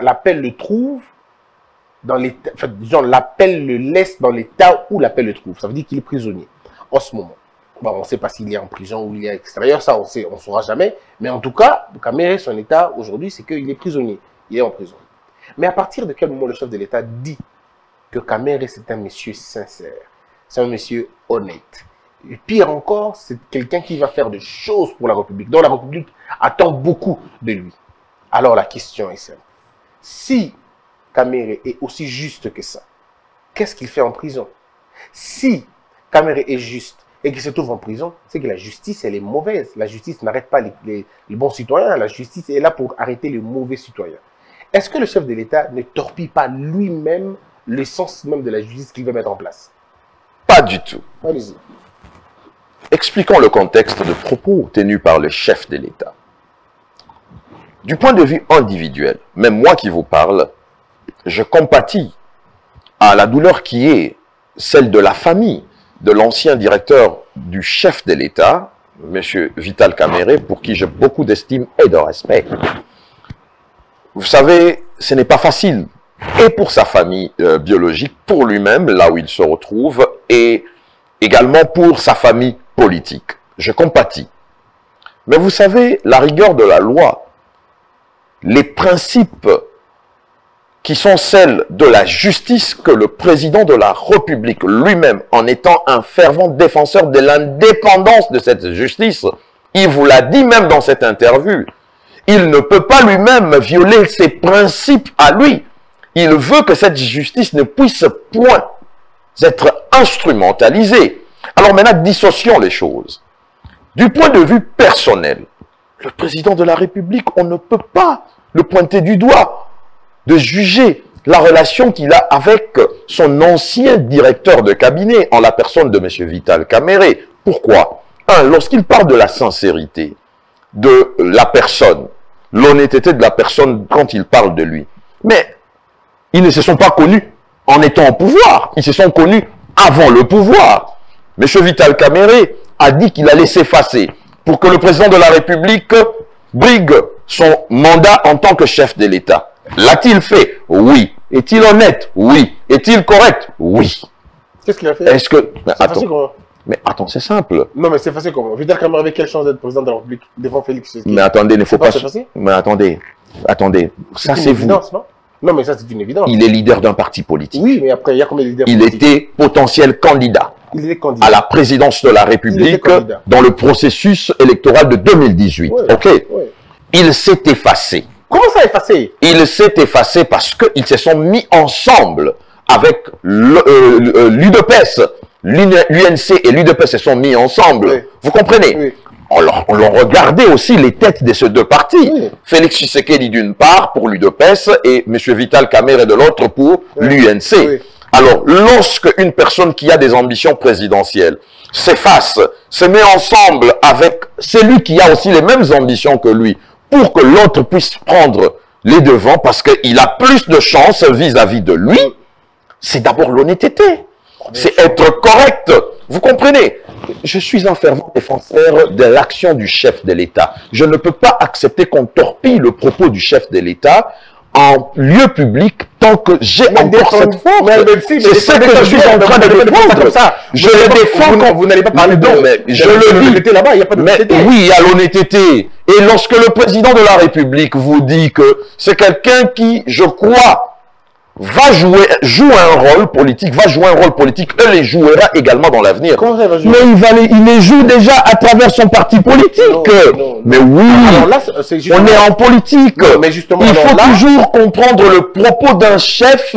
l'appel le trouve dans l'état, enfin, disons, l'appel le laisse dans l'état où l'appel le trouve. Ça veut dire qu'il est prisonnier en ce moment. Bon, on ne sait pas s'il est en prison ou il est à l'extérieur, ça on on saura jamais. Mais en tout cas, Caméré, son état aujourd'hui, c'est qu'il est prisonnier. Il est en prison. Mais à partir de quel moment le chef de l'État dit que Caméré, c'est un monsieur sincère, c'est un monsieur honnête? Et pire encore, c'est quelqu'un qui va faire des choses pour la République, dont la République attend beaucoup de lui. Alors la question est simple. Si Caméré est aussi juste que ça, qu'est-ce qu'il fait en prison? Si Caméré est juste et qu'il se trouve en prison, c'est que la justice, elle est mauvaise. La justice n'arrête pas les, les- les bons citoyens. La justice est là pour arrêter les mauvais citoyens. est-ce que le chef de l'État ne torpille pas lui-même l'essence même de la justice qu'il veut mettre en place? Pas du tout. Allez-y. Expliquons le contexte de propos tenus par le chef de l'État. Du point de vue individuel, même moi qui vous parle, je compatis à la douleur qui est celle de la famille de l'ancien directeur du chef de l'État, M. Vital Caméré, pour qui j'ai beaucoup d'estime et de respect. Vous savez, ce n'est pas facile, et pour sa famille euh, biologique, pour lui-même, là où il se retrouve, et également pour sa famille politique. Je compatis. Mais vous savez, la rigueur de la loi, les principes qui sont celles de la justice que le président de la République lui-même, en étant un fervent défenseur de l'indépendance de cette justice, il vous l'a dit même dans cette interview, il ne peut pas lui-même violer ses principes à lui. Il veut que cette justice ne puisse point être instrumentalisée. Alors maintenant, dissocions les choses. Du point de vue personnel, le président de la République, on ne peut pas le pointer du doigt de juger la relation qu'il a avec son ancien directeur de cabinet en la personne de M. Vital Caméré. Pourquoi? Un, lorsqu'il parle de la sincérité de la personne, l'honnêteté de la personne quand il parle de lui. Mais ils ne se sont pas connus en étant au pouvoir, ils se sont connus avant le pouvoir. M. Vital Caméré a dit qu'il allait s'effacer pour que le président de la République brigue son mandat en tant que chef de l'État. L'a-t-il fait? Oui. Est-il honnête? Oui. Est-il correct? Oui. Qu'est-ce qu'il a fait? Est-ce que... Attends, facile mais attends, c'est simple. Non, mais c'est facile comment Vidal Camara avait quelle chance d'être président de la République? Devant Félix Mais attendez, il ne faut pas Mais attendez, attendez. Ça, c'est vous. évidence, non? Non, mais ça, c'est une évidence. Il est leader d'un parti politique. Oui, mais après, il y a combien de leaders Il politiques? était potentiel candidat Il était candidat. à la présidence de la République dans le processus électoral de 2018. Ouais, Ok ouais. Il s'est effacé. Comment ça effacé? Il s'est effacé parce qu'ils se sont mis ensemble avec euh, euh, l'UDPS. L'UNC et l'UDPS se sont mis ensemble. Oui. Vous comprenez? Oui. on, leur regardait aussi les têtes de ces deux partis. Oui. Félix Tshisekedi d'une part pour l'UDPS et M. Vital Kamere de l'autre pour l'UNC. Alors, lorsque une personne qui a des ambitions présidentielles s'efface, se met ensemble avec celui qui a aussi les mêmes ambitions que lui, pour que l'autre puisse prendre les devants, parce qu'il a plus de chances vis-à-vis de lui, c'est d'abord l'honnêteté. C'est être correct. Vous comprenez? Je suis un fervent défenseur de l'action du chef de l'État. Je ne peux pas accepter qu'on torpille le propos du chef de l'État en lieu public tant que j'ai encore cette force. mais C'est défendez que je suis en train de défendre. Je le défends vous- quand- vous n'allez pas parler de- de- je de le dis. là-bas, il n'y a pas Mais d'honnêteté. oui, il y a l'honnêteté. Et lorsque le président de la République vous dit que c'est quelqu'un qui, je crois, va jouer, joue un rôle politique, va jouer un rôle politique et les jouera également dans l'avenir. Mais il, va les, il les joue déjà à travers son parti politique. Non, non, non. Mais oui, Alors là, justement- on est en politique. Non, mais justement, il alors faut là- toujours comprendre le propos d'un chef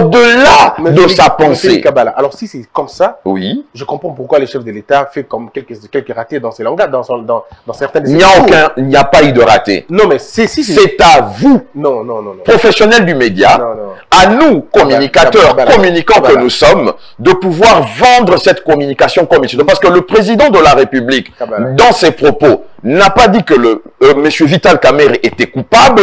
au-delà de Félix- sa pensée. Kabbalah. Alors si c'est comme ça, Oui. je comprends pourquoi le chef de l'État fait comme quelques, quelques ratés dans ses langages, dans, son, dans, dans certaines Il n'y a aucun, il n'y a pas eu de raté. Non, mais c'est si c'est... À vous, Non, non, non, non. professionnels du média, Non, non. à nous, communicateurs, Kabbalah. communicants que nous sommes, de pouvoir vendre cette communication comme il se doit. Parce que le président de la République, dans ses propos, n'a pas dit que le euh, monsieur Vital Kamere était coupable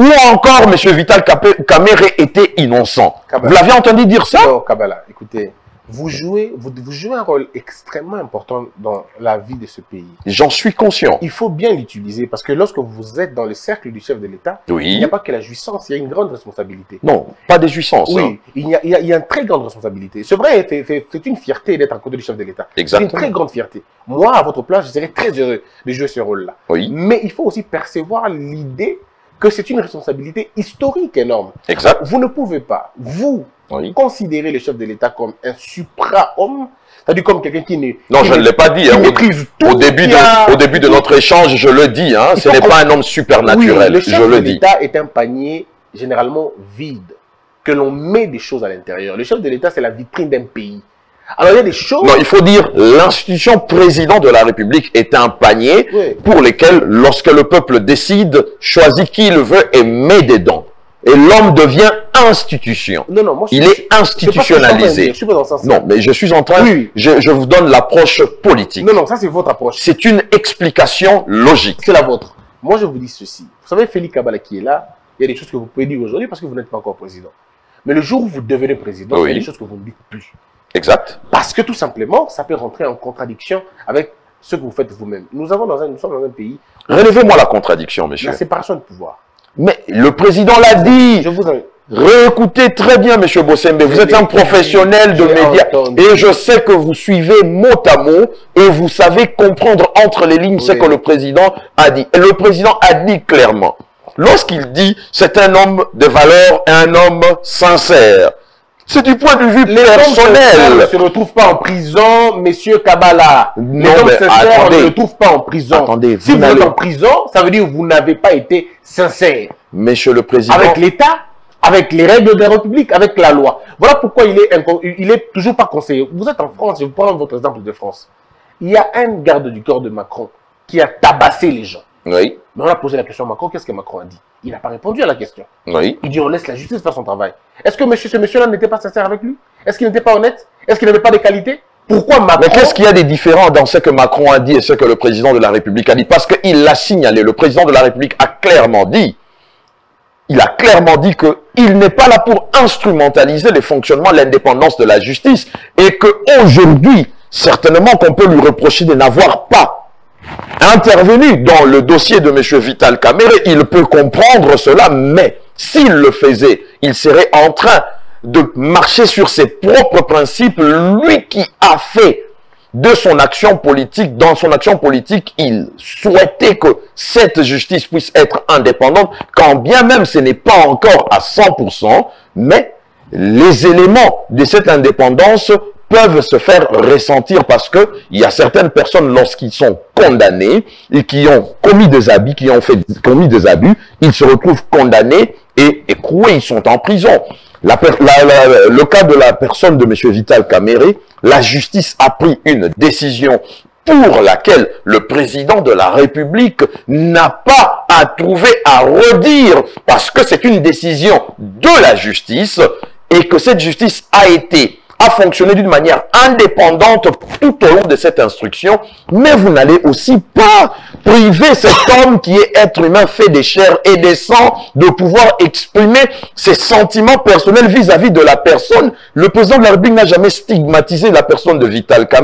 ou encore monsieur Vital Kamere était innocent. Kabbalah. Vous l'avez entendu dire ça? Non, Kabbalah, écoutez, vous jouez, vous, vous jouez un rôle extrêmement important dans la vie de ce pays. J'en suis conscient. Il faut bien l'utiliser parce que lorsque vous êtes dans le cercle du chef de l'État, il n'y a pas que la jouissance, il y a une grande responsabilité. Non, pas des jouissances. hein. Oui, il y, a, il, y a, il y a une très grande responsabilité. C'est vrai, c'est- une fierté d'être à côté du chef de l'État. C'est une très grande fierté. Moi, à votre place, je serais très heureux de jouer ce rôle-là. Oui, Mais il faut aussi percevoir l'idée que c'est une responsabilité historique énorme. exact. Vous ne pouvez pas, vous, Oui. considérer le chef de l'État comme un supra-homme, c'est-à-dire comme quelqu'un qui ne... Non, qui je ne l'ai pas dit. hein. Au- début, a- de, au début de notre échange, je le dis, hein, ce n'est pas un homme Oui, supernaturel, le chef je de le dis. l'État est un panier généralement vide, que l'on met des choses à l'intérieur. Le chef de l'État, c'est la vitrine d'un pays. Alors, il y a des choses... Non, il faut dire, l'institution président de la République est un panier Oui. pour lesquels, lorsque le peuple décide, choisit qui il veut et met dedans. et l'homme devient institution. Non, non, moi, je Il est suis de institutionnalisé. dire, Je suis pas dans ce sens. Non, mais je suis en train, Oui. je, je vous donne l'approche politique. Non, non, ça, c'est votre approche. C'est une explication logique. C'est la vôtre. Moi, je vous dis ceci. Vous savez, Félix Kabala qui est là, il y a des choses que vous pouvez dire aujourd'hui parce que vous n'êtes pas encore président. Mais le jour où vous devenez président, il y a des choses que vous ne dites plus. Exact. Parce que tout simplement, ça peut rentrer en contradiction avec ce que vous faites vous-même. Nous, avons dans un, nous sommes dans un pays, Relevez-moi la contradiction, monsieur. la séparation de pouvoir. Mais le président l'a dit. Je vous en... Réécoutez très bien, monsieur Bossembe. Vous êtes un professionnel de médias. entendu. Et je sais que vous suivez mot à mot et vous savez comprendre entre les lignes ce que le président a dit. Et le président a dit clairement. Lorsqu'il dit c'est un homme de valeur, un homme sincère. C'est du point de vue Les hommes sincères ne personnel. se retrouvent pas en prison, messieurs Kabbalah. Les Non, hommes sincères ne se retrouvent pas en prison. Attendez, si vous vous êtes en prison, ça veut dire que vous n'avez pas été sincère. Monsieur le président. avec l'État, avec les règles de la République, avec la loi. Voilà pourquoi il est, il est toujours pas conseiller. Vous êtes en France, je vais prendre votre exemple de France. Il y a un garde du corps de Macron qui a tabassé les gens. Oui, Mais on a posé la question à Macron, qu'est-ce que Macron a dit? Il n'a pas répondu à la question. oui. Il dit on laisse la justice faire son travail. Est-ce que monsieur, ce monsieur-là n'était pas sincère avec lui? Est-ce qu'il n'était pas honnête? Est-ce qu'il n'avait pas de qualités? Pourquoi Macron Mais qu'est-ce qu'il y a des différents dans ce que Macron a dit et ce que le président de la République a dit? Parce qu'il l'a signalé, le président de la République a clairement dit, il a clairement dit qu'il n'est pas là pour instrumentaliser le fonctionnement, l'indépendance de la justice et qu'aujourd'hui, certainement qu'on peut lui reprocher de n'avoir pas intervenu dans le dossier de M. Vital Kamere, il peut comprendre cela, mais s'il le faisait, il serait en train de marcher sur ses propres principes, lui qui a fait de son action politique, dans son action politique, il souhaitait que cette justice puisse être indépendante, quand bien même ce n'est pas encore à 100%, mais les éléments de cette indépendance peuvent se faire ressentir parce que il y a certaines personnes lorsqu'ils sont condamnés et qui ont commis des abus, qui ont fait commis des abus, ils se retrouvent condamnés et écroués, ils sont en prison. La le cas de la personne de M. Vital Kamere, la justice a pris une décision pour laquelle le président de la République n'a pas à trouver à redire parce que c'est une décision de la justice et que cette justice a été a fonctionné d'une manière indépendante tout au long de cette instruction, mais vous n'allez aussi pas priver cet homme qui est être humain fait des chairs et des sangs de pouvoir exprimer ses sentiments personnels vis-à-vis de la personne. Le président de la République n'a jamais stigmatisé la personne de Vital pour-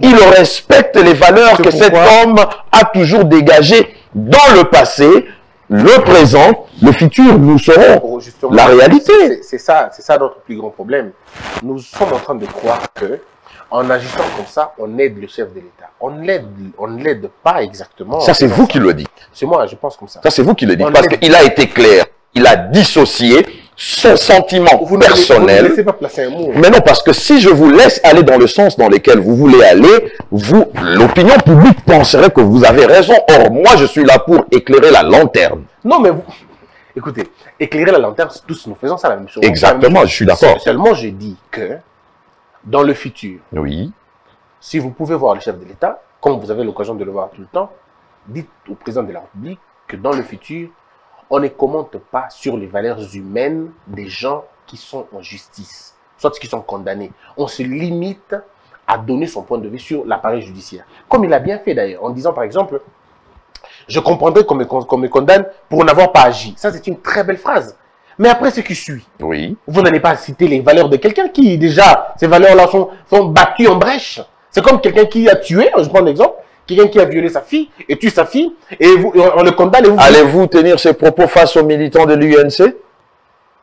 Il respecte les valeurs que cet homme a toujours dégagées dans le passé, le présent, le futur. Nous serons justement- la réalité. C'est- ça, c'est ça notre plus grand problème. Nous sommes en train de croire que, en agissant comme ça, on aide le chef de l'État. On l'aide, on ne l'aide pas exactement. Ça, c'est vous qui le dites. C'est moi, je pense comme ça. Ça, c'est vous qui le dites. On Parce qu'il a été clair. Il a dissocié son sentiment Vous ne laissez- vous ne personnel. pas placer un mot. Mais non, parce que si je vous laisse aller dans le sens dans lequel vous voulez aller, vous, l'opinion publique penserait que vous avez raison. Or, moi, je suis là pour éclairer la lanterne. Non, mais vous... Écoutez, éclairer la lanterne, tous nous faisons ça la même chose. Exactement, je suis d'accord. Seulement, je dis que, dans le futur, Oui. si vous pouvez voir le chef de l'État, comme vous avez l'occasion de le voir tout le temps, dites au président de la République que dans le futur, on ne commente pas sur les valeurs humaines des gens qui sont en justice, soit qui sont condamnés. On se limite à donner son point de vue sur l'appareil judiciaire. Comme il a bien fait d'ailleurs, en disant par exemple, je comprendrai qu'on me, condamne pour n'avoir pas agi. Ça, c'est une très belle phrase. Mais après ce qui suit, Oui. vous n'allez pas citer les valeurs de quelqu'un qui, déjà, ces valeurs-là sont, sont battues en brèche. C'est comme quelqu'un qui a tué, je prends l'exemple, quelqu'un qui a violé sa fille et tue sa fille, et, vous, et on, on le condamne vous... Allez-vous tenir ces propos face aux militants de l'UNC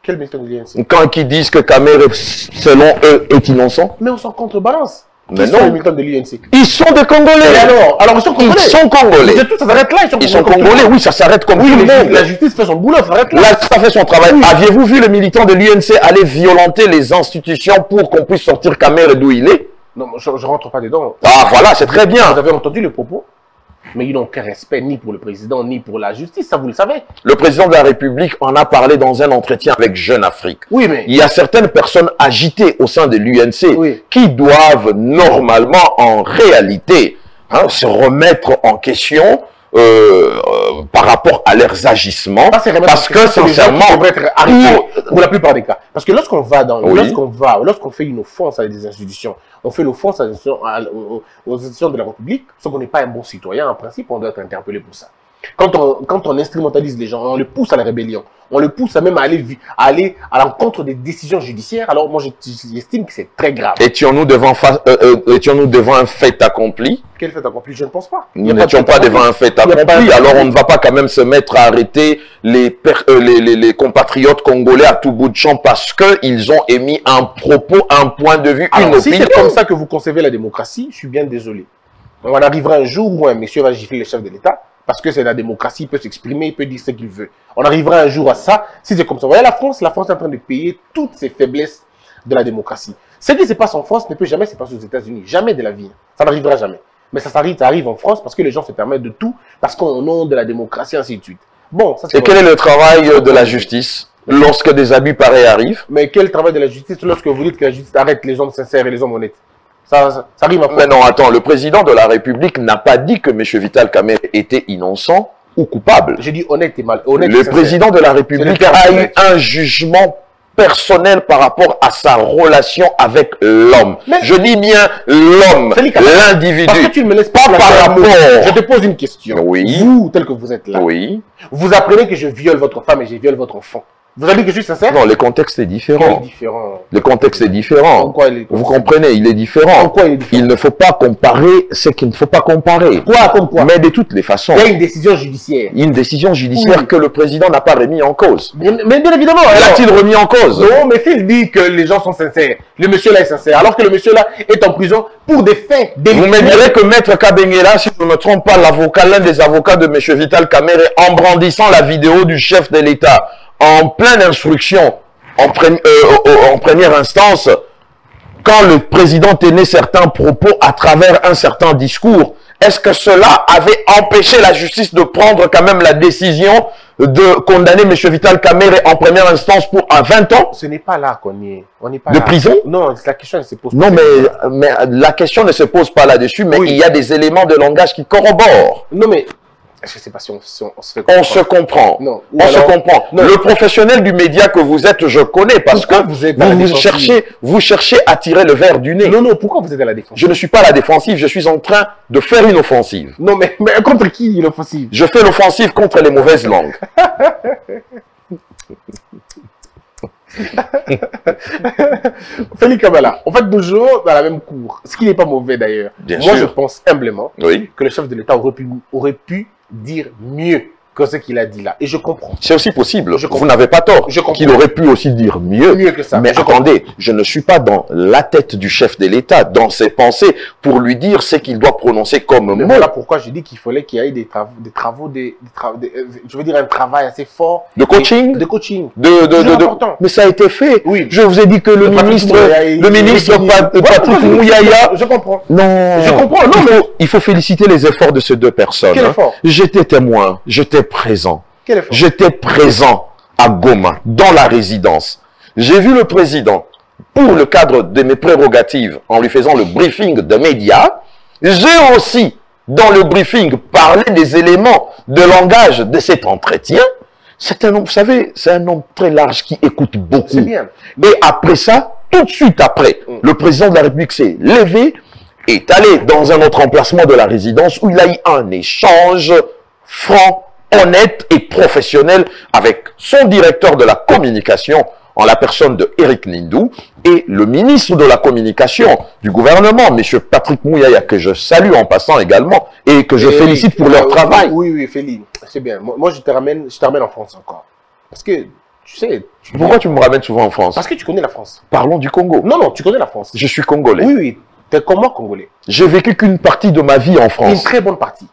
Quel militant de l'INC quand ils disent que Kamer, selon eux, est innocent Mais on s'en contrebalance. Mais sont non. les militants de l'INC Ils sont des Congolais. Alors Alors ils sont Ils congolais. sont Congolais. Tout, ça s'arrête là. Ils sont, Ils sont Congolais, oui, ça s'arrête comme Oui, tout le mais monde. la justice fait son boulot, ça s'arrête là. Là, ça fait son travail. Aviez-vous vu le militant de l'UNC aller violenter les institutions pour qu'on puisse sortir Kamer d'où il est? Non, je, je rentre pas dedans. Ah, voilà, c'est très bien. Vous avez entendu le propos mais ils n'ont aucun respect ni pour le président, ni pour la justice, ça vous le savez. Le président de la République en a parlé dans un entretien avec Jeune Afrique. Oui, mais Il y a certaines personnes agitées au sein de l'UNC Oui. qui doivent normalement, en réalité, hein, se remettre en question euh, euh, par rapport à leurs agissements. Ça, Parce que, sincèrement, devraient être arrêtés pour la plupart des cas. Parce que lorsqu'on va dans, Oui. lorsqu'on va, lorsqu'on fait une offense à des institutions, on fait l'offense aux institutions de la République, sauf qu'on n'est pas un bon citoyen, en principe, on doit être interpellé pour ça. Quand on, quand on instrumentalise les gens, on les pousse à la rébellion, on les pousse à même à aller, à aller à l'encontre des décisions judiciaires, alors moi, je- j'estime que c'est très grave. Étions-nous devant, euh, euh, étions-nous devant un fait accompli? Quel fait accompli? Je ne pense pas. Nous n'étions pas devant un fait accompli, alors on ne va pas quand même se mettre à arrêter les, per- euh, les, les- les compatriotes congolais à tout bout de champ parce qu'ils ont émis un propos, un point de vue, Alors, une si opinion. c'est comme ça que vous concevez la démocratie, je suis bien désolé. On arrivera un jour où un monsieur va gifler le chef de l'État, parce que c'est la démocratie, il peut s'exprimer, il peut dire ce qu'il veut. On arrivera un jour à ça, si c'est comme ça. Vous voyez la France, la France est en train de payer toutes ces faiblesses de la démocratie. Ce qui se passe en France ne peut jamais se passer aux États-Unis, jamais de la vie. Ça n'arrivera jamais. Mais ça, arrive en France parce que les gens se permettent de tout, parce qu'au nom de la démocratie, ainsi de suite. Bon, ça Et quel est le travail de la justice lorsque des abus pareils arrivent? Mais quel travail de la justice lorsque vous dites que la justice arrête les hommes sincères et les hommes honnêtes? Ça, ça, ça rime à quoi Mais non, attends, le président de la République n'a pas dit que M. Vital Kamerhe était innocent ou coupable. J'ai dit honnête et mal. Honnête Le président de la République a eu un jugement personnel par rapport à sa relation avec l'homme. Je dis bien l'homme, Félix, Parce que l'individu. tu ne me laisses pas Pas par rapport. Je te pose une question. Oui. Vous, tel que vous êtes là, Oui. vous apprenez que je viole votre femme et je viole votre enfant. Vous avez dit que je suis sincère Non, le contexte est différent. différent Le contexte est En différent. quoi il est Vous comprenez, il est En différent. quoi il est différent Il ne faut pas comparer ce qu'il ne faut pas comparer. Quoi comme quoi Mais de toutes les façons, Il y a une décision judiciaire. une décision judiciaire Oui. que le président n'a pas remis en cause. Mais bien évidemment. alors- L'a-t-il remis en cause? Non, mais s'il dit que les gens sont sincères, le monsieur là est sincère, alors que le monsieur là est en prison pour des faits Vous me direz que Maître Kabengela, si je ne me trompe pas, l'avocat, l'un des avocats de M. Vital Kamerhe, en brandissant la vidéo du chef de l'État, en pleine instruction, en, pre- euh, en première instance, quand le président tenait certains propos à travers un certain discours, est-ce que cela avait empêché la justice de prendre quand même la décision de condamner M. Vital Kamerhe en première instance pour un 20 ans? Ce n'est pas là qu'on est. On n'est pas De là. prison? Non, la question elle se pose. Non, pas. mais, mais la question ne se pose pas là-dessus, mais Oui. il y a des éléments de langage qui corroborent. Non, mais. Je sais pas si on, si on- on se fait On comprendre. se comprend. Non. On se comprend. Non. Le professionnel du média que vous êtes, je connais parce Pourquoi que vous êtes vous, à la vous défensive cherchez, vous cherchez à tirer le verre du nez. Non, non, pourquoi vous êtes à la défense Je ne suis pas à la défensive, je suis en train de faire une offensive. Non, mais, mais contre qui offensif Je fais l'offensive contre les mauvaises langues. Félix Kabala, en fait, toujours dans la même cour. Ce qui n'est pas mauvais d'ailleurs. Bien Moi, sûr. je pense humblement Oui. que le chef de l'État aurait pu, aurait pu dire mieux que ce qu'il a dit là. Et je comprends. C'est aussi possible. Je vous n'avez pas tort. Je comprends. Qu'il aurait pu aussi dire mieux. Mieux que ça. Mais Je comprends. attendez, je ne suis pas dans la tête du chef de l'État, dans ses pensées, pour lui dire ce qu'il doit prononcer comme Mais mot. voilà pourquoi je dis qu'il fallait qu'il y ait des, travaux, des travaux, des, des travaux des- euh, je veux dire un travail assez fort. De coaching De coaching. de, de, de- de- important. Mais ça a été fait. Oui. Je vous ai dit que le ministre, le ministre Patrick Mouyaya. Je comprends. Non. Je comprends, non, il mais- il faut féliciter les efforts de ces deux personnes. Quel hein. effort? J'étais témoin, j'étais présent. J'étais présent à Goma, dans la résidence. J'ai vu le président, pour le cadre de mes prérogatives, en lui faisant le briefing de médias. J'ai aussi, dans le briefing, parlé des éléments de langage de cet entretien. C'est un homme, vous savez, c'est un homme très large qui écoute beaucoup. Bien. Et après ça, tout de suite après, Mm. le président de la République s'est levé, est allé dans un autre emplacement de la résidence où il a eu un échange franc, honnête et professionnel avec son directeur de la communication en la personne de Eric Nindou et le ministre de la communication du gouvernement, M. Patrick Mouyaya, que je salue en passant également et que je Et- félicite pour euh, leur travail. Oui, oui, Félix, c'est bien. Moi, je te ramène, je te ramène en France encore. Parce que, tu sais, tu- Pourquoi tu me ramènes souvent en France? Parce que tu connais la France. Parlons du Congo. Non, non, tu connais la France. Je suis congolais. Oui, oui, t'es comme moi, Congolais? J'ai vécu qu'une partie de ma vie en Une France. très bonne partie.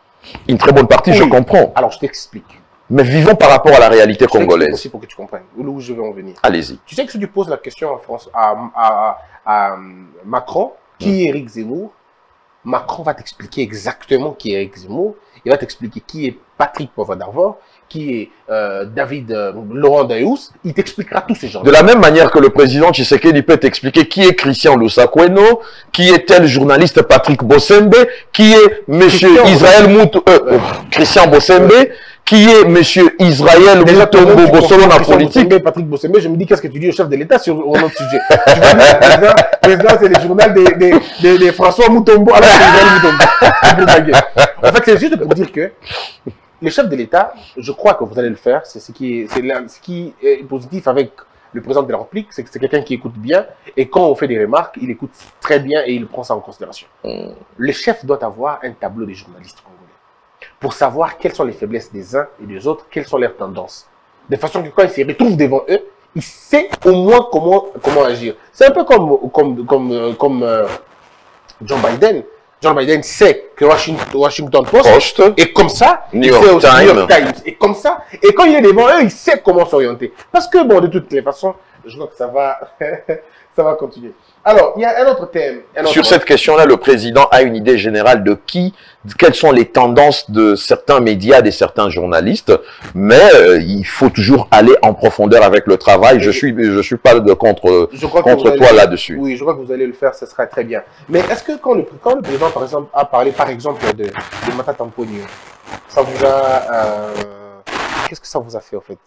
Une très bonne partie, je comprends. Alors, je t'explique. Mais vivons par rapport à la réalité Je congolaise. aussi pour que tu comprennes où je veux en venir. Allez-y. Tu sais que si tu poses la question en France à, à- à- à Macron, qui est Eric Zemmour, Macron va t'expliquer exactement qui est Eric Zemmour. Il va t'expliquer qui est Patrick Poivre d'Arvor. Qui est euh, David euh, Laurent Dayous, il t'expliquera tous ces gens. De la même manière que le président Tshisekedi peut t'expliquer qui est Christian Lusakweno, qui est tel journaliste Patrick Bossembe, qui est monsieur Christian Israël Moutou, euh, euh, Christian Bossembe, qui est monsieur Israël Moutombo pendant que tu Bossolo confonds la Christian politique. Bossembe, Patrick Bossembe, je me dis qu'est-ce que tu dis au chef de l'État sur un autre sujet? Tu président, c'est le journal des, des, des, des François Moutombo, alors c'est Israël Moutombo. En fait, c'est juste pour dire que les chefs de l'État, je crois que vous allez le faire, c'est ce qui est, c'est là- ce qui est positif avec le président de la République, c'est que c'est quelqu'un qui écoute bien, et quand on fait des remarques, il écoute très bien et il prend ça en considération. Le chef doit avoir un tableau des journalistes congolais pour savoir quelles sont les faiblesses des uns et des autres, quelles sont leurs tendances. De façon que quand il se retrouve devant eux, il sait au moins comment, comment agir. C'est un peu comme, comme, comme, euh, comme euh, John Biden. John Biden sait que Washington, Washington Post Post. et comme ça, New il York sait aussi. New York Times. Et comme ça, et quand il est devant eux, il sait comment s'orienter. Parce que, bon, de toutes les façons, je crois que ça va, ça va continuer. Alors, il y a un autre thème. un autre- Sur cette question-là, le président a une idée générale de qui, quelles sont les tendances de certains médias, de certains journalistes, mais euh, il faut toujours aller en profondeur avec le travail. Je suis, je suis pas de contre, contre toi là-dessus. Oui, je crois que vous allez le faire, ce sera très bien. Mais est-ce que quand le, quand le président, par exemple, a parlé, par exemple, de, de ça vous a... euh, Qu'est-ce que ça vous a fait, en fait?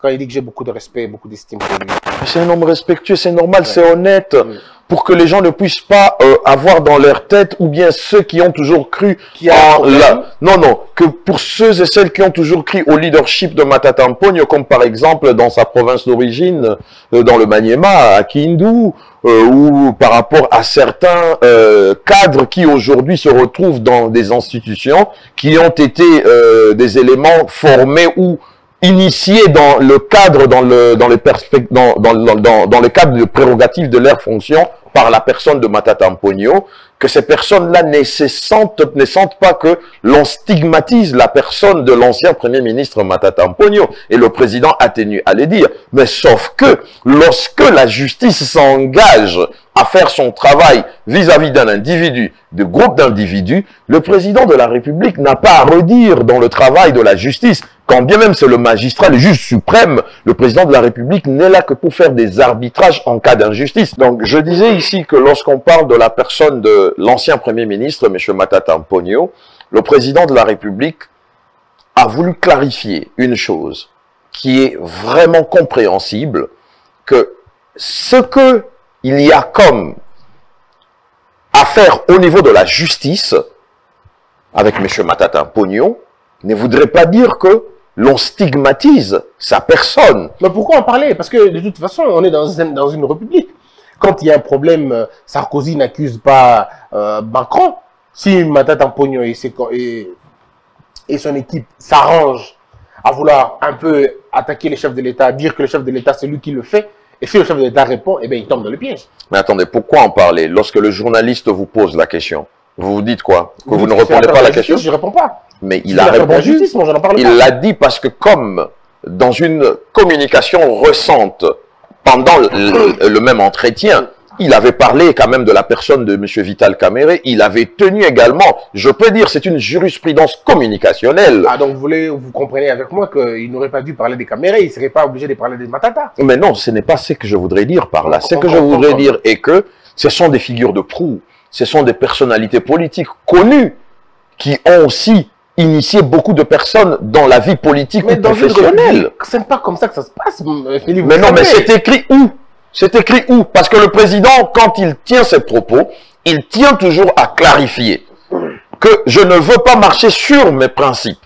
Quand il dit que j'ai beaucoup de respect, beaucoup d'estime pour lui. C'est un homme respectueux, c'est normal, c'est honnête. Pour que les gens ne puissent pas euh, avoir dans leur tête, ou bien ceux qui ont toujours cru Qui en la... Non, non, que pour ceux et celles qui ont toujours cru au leadership de Matata Mpogno, comme par exemple dans sa province d'origine, euh, dans le Maniema, à Kindu, euh, ou par rapport à certains euh, cadres qui aujourd'hui se retrouvent dans des institutions qui ont été euh, des éléments formés ou initiés dans le cadre, dans le, dans dans, dans, dans, le cadre de prérogatives de leur fonction par la personne de Matata Mpogno, que ces personnes-là ne se sentent, ne sentent pas que l'on stigmatise la personne de l'ancien premier ministre Matata Mpogno. Et le président a à le dire. Mais sauf que lorsque la justice s'engage à faire son travail vis-à-vis d'un individu, de groupe d'individus, le président de la République n'a pas à redire dans le travail de la justice. Quand bien même c'est le magistrat, le juge suprême, le président de la République n'est là que pour faire des arbitrages en cas d'injustice. Donc je disais ici que lorsqu'on parle de la personne de l'ancien Premier ministre, M. Matata Mpogno, le président de la République a voulu clarifier une chose qui est vraiment compréhensible, que ce que il y a comme affaire au niveau de la justice avec M. Matata Pogno ne voudrait pas dire que l'on stigmatise sa personne. Mais pourquoi en parler? Parce que de toute façon, on est dans, un- dans une république. Quand il y a un problème, euh, Sarkozy n'accuse pas euh, Macron. Si Matata Pogno et, ses co- et, et son équipe s'arrangent à vouloir un peu attaquer les chefs de l'État, dire que le chef de l'État, c'est lui qui le fait, et si le chef de l'État répond, eh bien, il tombe dans le piège. Mais attendez, pourquoi en parler Lorsque le journaliste vous pose la question, vous vous dites quoi? Que vous, ne répondez pas à la question? Je réponds pas. Mais il a répondu. justice, moi, parle. Il l'a dit parce que comme dans une communication récente, pendant le, le- le même entretien, il avait parlé quand même de la personne de M. Vital Caméré, il avait tenu également, je peux dire, c'est une jurisprudence communicationnelle. Ah, donc vous, voulez, vous comprenez avec moi qu'il n'aurait pas dû parler des caméras, il ne serait pas obligé de parler des Matata. Mais non, ce n'est pas ce que je voudrais dire par là. Ce que je voudrais dire est que ce sont des figures de proue, ce sont des personnalités politiques connues qui ont aussi initié beaucoup de personnes dans la vie politique ou Mais dans une professionnelle. c'est pas comme ça que ça se passe, Philippe. Mais vous non, mais c'est écrit où? C'est écrit où? Parce que le président, quand il tient ses propos, il tient toujours à clarifier que je ne veux pas marcher sur mes principes.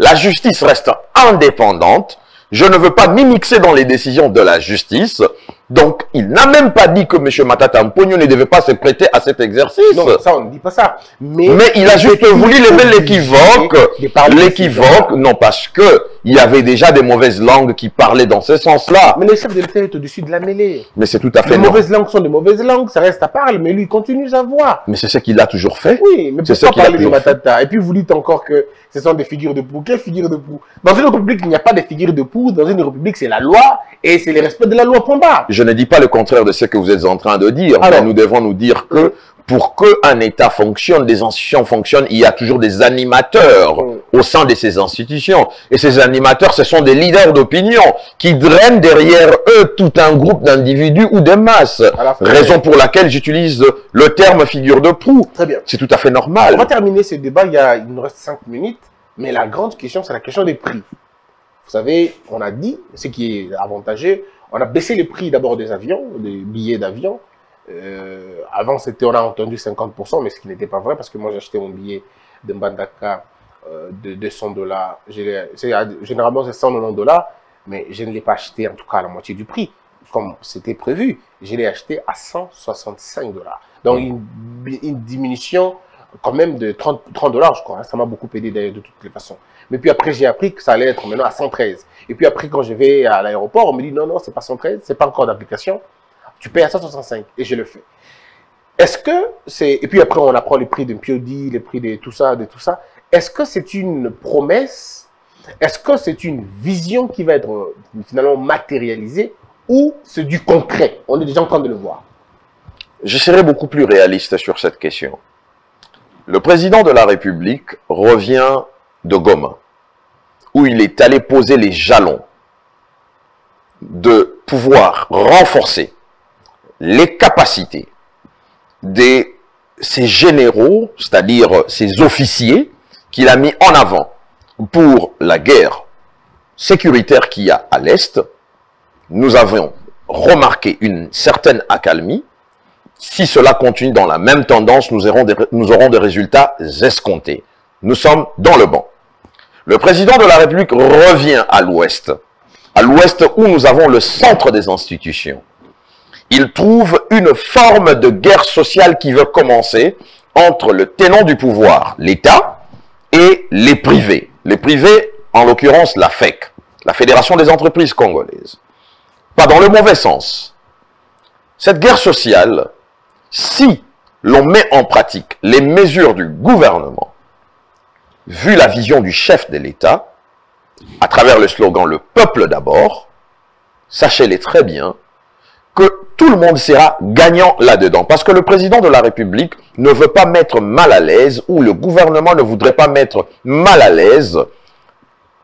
La justice reste indépendante. Je ne veux pas m'immiscer dans les décisions de la justice. Donc, il n'a même pas dit que M. Matata Mpogno ne devait pas se prêter à cet exercice. Non, ça, on ne dit pas ça. Mais, Mais il a juste voulu lever l'équivoque. L'équivoque, non, parce que il y avait déjà des mauvaises langues qui parlaient dans ce sens-là. Mais le chef de l'État est au-dessus de la mêlée. Mais c'est tout à fait Les mauvaises langues sont de mauvaises langues, ça reste à parler, mais lui, il continue sa voix. Mais c'est ce qu'il a toujours fait. Oui, mais pourquoi qu'il a parler de toujours Matata Et puis vous dites encore que ce sont des figures de proue. Quelles figures de proue? Dans une république, il n'y a pas de figures de proue. Dans une république, c'est la loi et c'est le respect de la loi point. Je ne dis pas le contraire de ce que vous êtes en train de dire, Alors. mais nous devons nous dire que pour qu'un État fonctionne, des institutions fonctionnent, il y a toujours des animateurs Mm. au sein de ces institutions. Et ces animateurs, ce sont des leaders d'opinion qui drainent derrière eux tout un groupe d'individus ou de masses. Raison pour laquelle j'utilise le terme figure de proue. Très bien. C'est tout à fait normal. On va terminer ce débat, il, y a, il nous reste 5 minutes, mais la grande question, c'est la question des prix. Vous savez, on a dit, ce qui est avantageux, on a baissé les prix d'abord des avions, des billets d'avion. Euh, avant, c'était, on a entendu 50%, mais ce qui n'était pas vrai, parce que moi, j'ai acheté mon billet de Mbandaka euh, de 200 dollars. Généralement, c'est 190 dollars, mais je ne l'ai pas acheté, en tout cas, à la moitié du prix, comme c'était prévu. Je l'ai acheté à 165 dollars. Donc, une, une diminution quand même de 30, 30 dollars, je crois. hein. Ça m'a beaucoup aidé d'ailleurs de toutes les façons. Mais puis après, j'ai appris que ça allait être maintenant à 113. Et puis après, quand je vais à l'aéroport, on me dit non, non, c'est pas 113, c'est pas encore d'application. Tu payes à 165 et je le fais. Est-ce que c'est. Et puis après, on apprend les prix de Piodi, les prix de tout ça, de tout ça. Est-ce que c'est une promesse? Est-ce que c'est une vision qui va être euh, finalement matérialisée ou c'est du concret? On est déjà en train de le voir. Je serai beaucoup plus réaliste sur cette question. Le président de la République revient de Goma, où il est allé poser les jalons de pouvoir renforcer les capacités de ces généraux, c'est-à-dire ces officiers qu'il a mis en avant pour la guerre sécuritaire qu'il y a à l'Est. Nous avons remarqué une certaine accalmie, si cela continue dans la même tendance, nous aurons, des, nous aurons des résultats escomptés. Nous sommes dans le banc. Le président de la République revient à l'ouest, à l'ouest où nous avons le centre des institutions. Il trouve une forme de guerre sociale qui veut commencer entre le tenant du pouvoir, l'État, et les privés. Les privés, en l'occurrence la FEC, la Fédération des entreprises congolaises. Pas dans le mauvais sens. Cette guerre sociale, si l'on met en pratique les mesures du gouvernement, vu la vision du chef de l'État, à travers le slogan Le peuple d'abord, sachez-les très bien, que tout le monde sera gagnant là-dedans. Parce que le président de la République ne veut pas mettre mal à l'aise, ou le gouvernement ne voudrait pas mettre mal à l'aise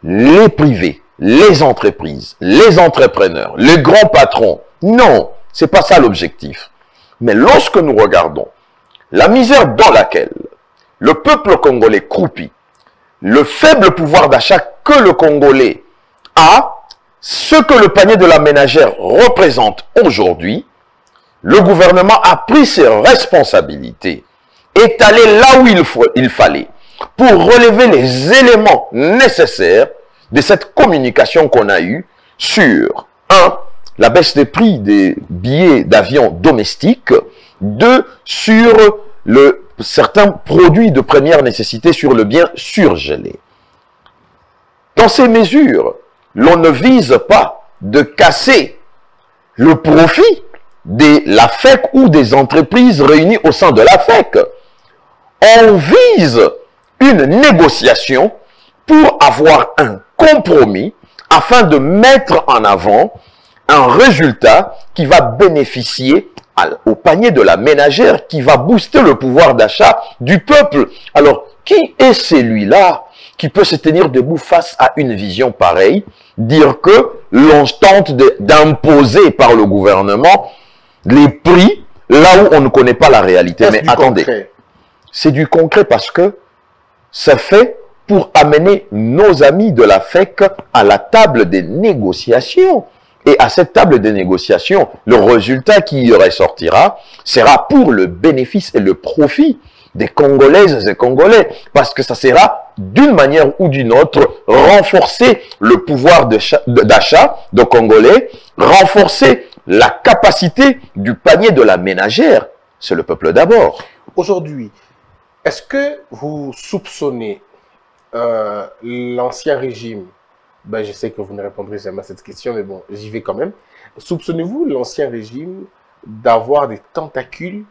les privés, les entreprises, les entrepreneurs, les grands patrons. Non, c'est pas ça l'objectif. Mais lorsque nous regardons la misère dans laquelle le peuple congolais croupit, le faible pouvoir d'achat que le Congolais a, ce que le panier de la ménagère représente aujourd'hui, le gouvernement a pris ses responsabilités, est allé là où il, fallait, pour relever les éléments nécessaires de cette communication qu'on a eue sur, un, la baisse des prix des billets d'avion domestiques, deux, sur le, certains produits de première nécessité sur le bien surgelé. Dans ces mesures, l'on ne vise pas de casser le profit de la FEC ou des entreprises réunies au sein de la FEC. On vise une négociation pour avoir un compromis afin de mettre en avant un résultat qui va bénéficier au panier de la ménagère, qui va booster le pouvoir d'achat du peuple. Alors, qui est celui-là? Qui peut se tenir debout face à une vision pareille, dire que l'on tente d'imposer par le gouvernement les prix là où on ne connaît pas la réalité. Mais attendez, c'est du concret parce que c'est fait pour amener nos amis de la FEC à la table des négociations. Et à cette table des négociations, le résultat qui y ressortira sera pour le bénéfice et le profit des Congolaises et Congolais, parce que ça sera d'une manière ou d'une autre renforcer le pouvoir de cha- de- d'achat de Congolais, renforcer la capacité du panier de la ménagère. C'est le peuple d'abord. Aujourd'hui, est-ce que vous soupçonnez euh, l'ancien régime ben, Je sais que vous ne répondrez jamais à cette question, mais bon, j'y vais quand même. Soupçonnez-vous l'ancien régime d'avoir des tentacules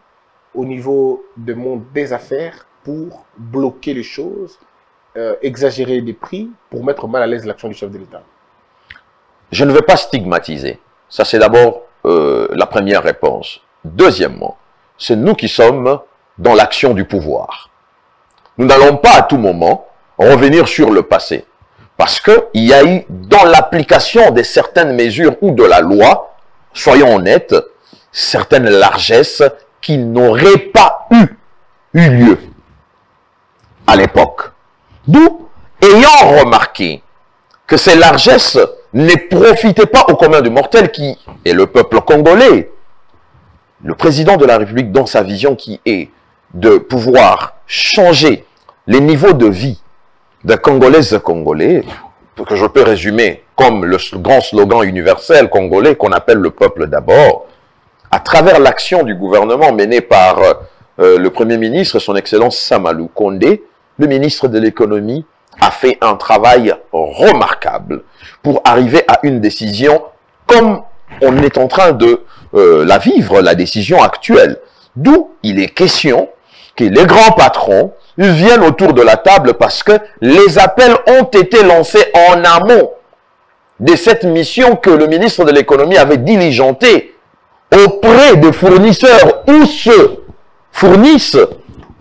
au niveau du monde des affaires pour bloquer les choses, euh, exagérer les prix, pour mettre mal à l'aise l'action du chef de l'État Je ne veux pas stigmatiser. Ça, c'est d'abord euh, la première réponse. Deuxièmement, c'est nous qui sommes dans l'action du pouvoir. Nous n'allons pas à tout moment revenir sur le passé. Parce qu'il y a eu, dans l'application de certaines mesures ou de la loi, soyons honnêtes, certaines largesses qui n'auraient pas eu, eu lieu. D'où, ayant remarqué que ces largesses ne profitaient pas au commun du mortel qui est le peuple congolais, le président de la République, dans sa vision qui est de pouvoir changer les niveaux de vie des Congolaises et Congolais, que je peux résumer comme le grand slogan universel congolais qu'on appelle le peuple d'abord, à travers l'action du gouvernement mené par euh, le Premier ministre, son Excellence Samalou Kondé, le ministre de l'économie a fait un travail remarquable pour arriver à une décision comme on est en train de euh, la vivre, la décision actuelle. D'où il est question que les grands patrons viennent autour de la table parce que les appels ont été lancés en amont de cette mission que le ministre de l'économie avait diligentée auprès des fournisseurs où se fournissent,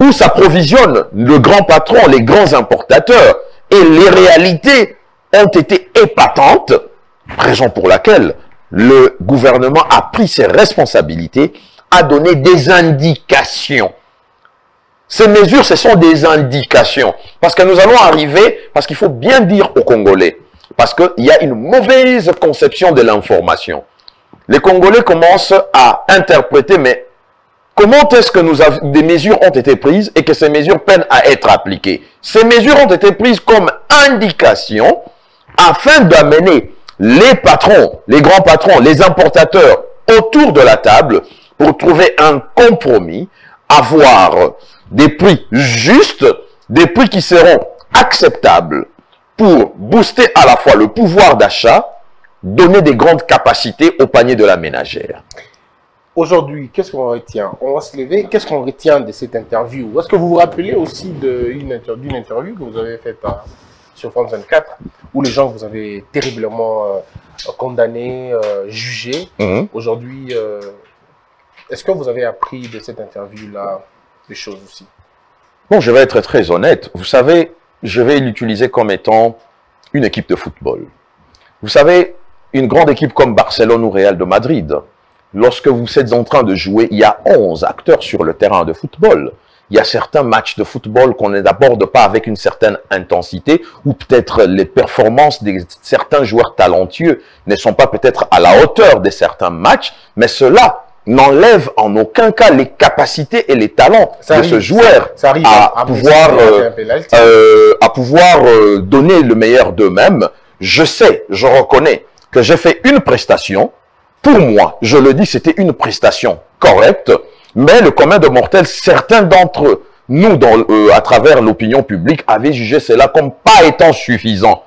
où s'approvisionnent le grand patron, les grands importateurs. Et les réalités ont été épatantes, raison pour laquelle le gouvernement a pris ses responsabilités, a donné des indications. Ces mesures, ce sont des indications. Parce que nous allons arriver, parce qu'il faut bien dire aux Congolais, parce qu'il y a une mauvaise conception de l'information. Les Congolais commencent à interpréter, mais comment est-ce que des mesures ont été prises et que ces mesures peinent à être appliquées? Ces mesures ont été prises comme indication afin d'amener les patrons, les grands patrons, les importateurs autour de la table pour trouver un compromis, avoir des prix justes, des prix qui seront acceptables pour booster à la fois le pouvoir d'achat, donner des grandes capacités au panier de la ménagère. Aujourd'hui, qu'est-ce qu'on retient? On va se lever. Qu'est-ce qu'on retient de cette interview? Est-ce que vous vous rappelez aussi d'une inter d'une interview que vous avez faite sur France 24 où les gens vous avez terriblement euh, condamnés, euh, jugés Mhm. Aujourd'hui, euh, est-ce que vous avez appris de cette interview-là des choses aussi? Bon, je vais être très honnête. Vous savez, je vais l'utiliser comme étant une équipe de football. Vous savez, une grande équipe comme Barcelone ou Real de Madrid, lorsque vous êtes en train de jouer, il y a 11 acteurs sur le terrain de football. Il y a certains matchs de football qu'on n'aborde pas avec une certaine intensité, ou peut-être les performances de certains joueurs talentueux ne sont pas peut-être à la hauteur de certains matchs, mais cela n'enlève en aucun cas les capacités et les talents Ça de arrive, ce joueur Ça arrive à, à pouvoir euh, euh, à pouvoir euh, donner le meilleur d'eux-mêmes. Je sais, je reconnais que j'ai fait une prestation. Pour moi, je le dis, c'était une prestation correcte, mais le commun de mortels, certains d'entre nous, euh, à travers l'opinion publique, avaient jugé cela comme pas étant suffisant.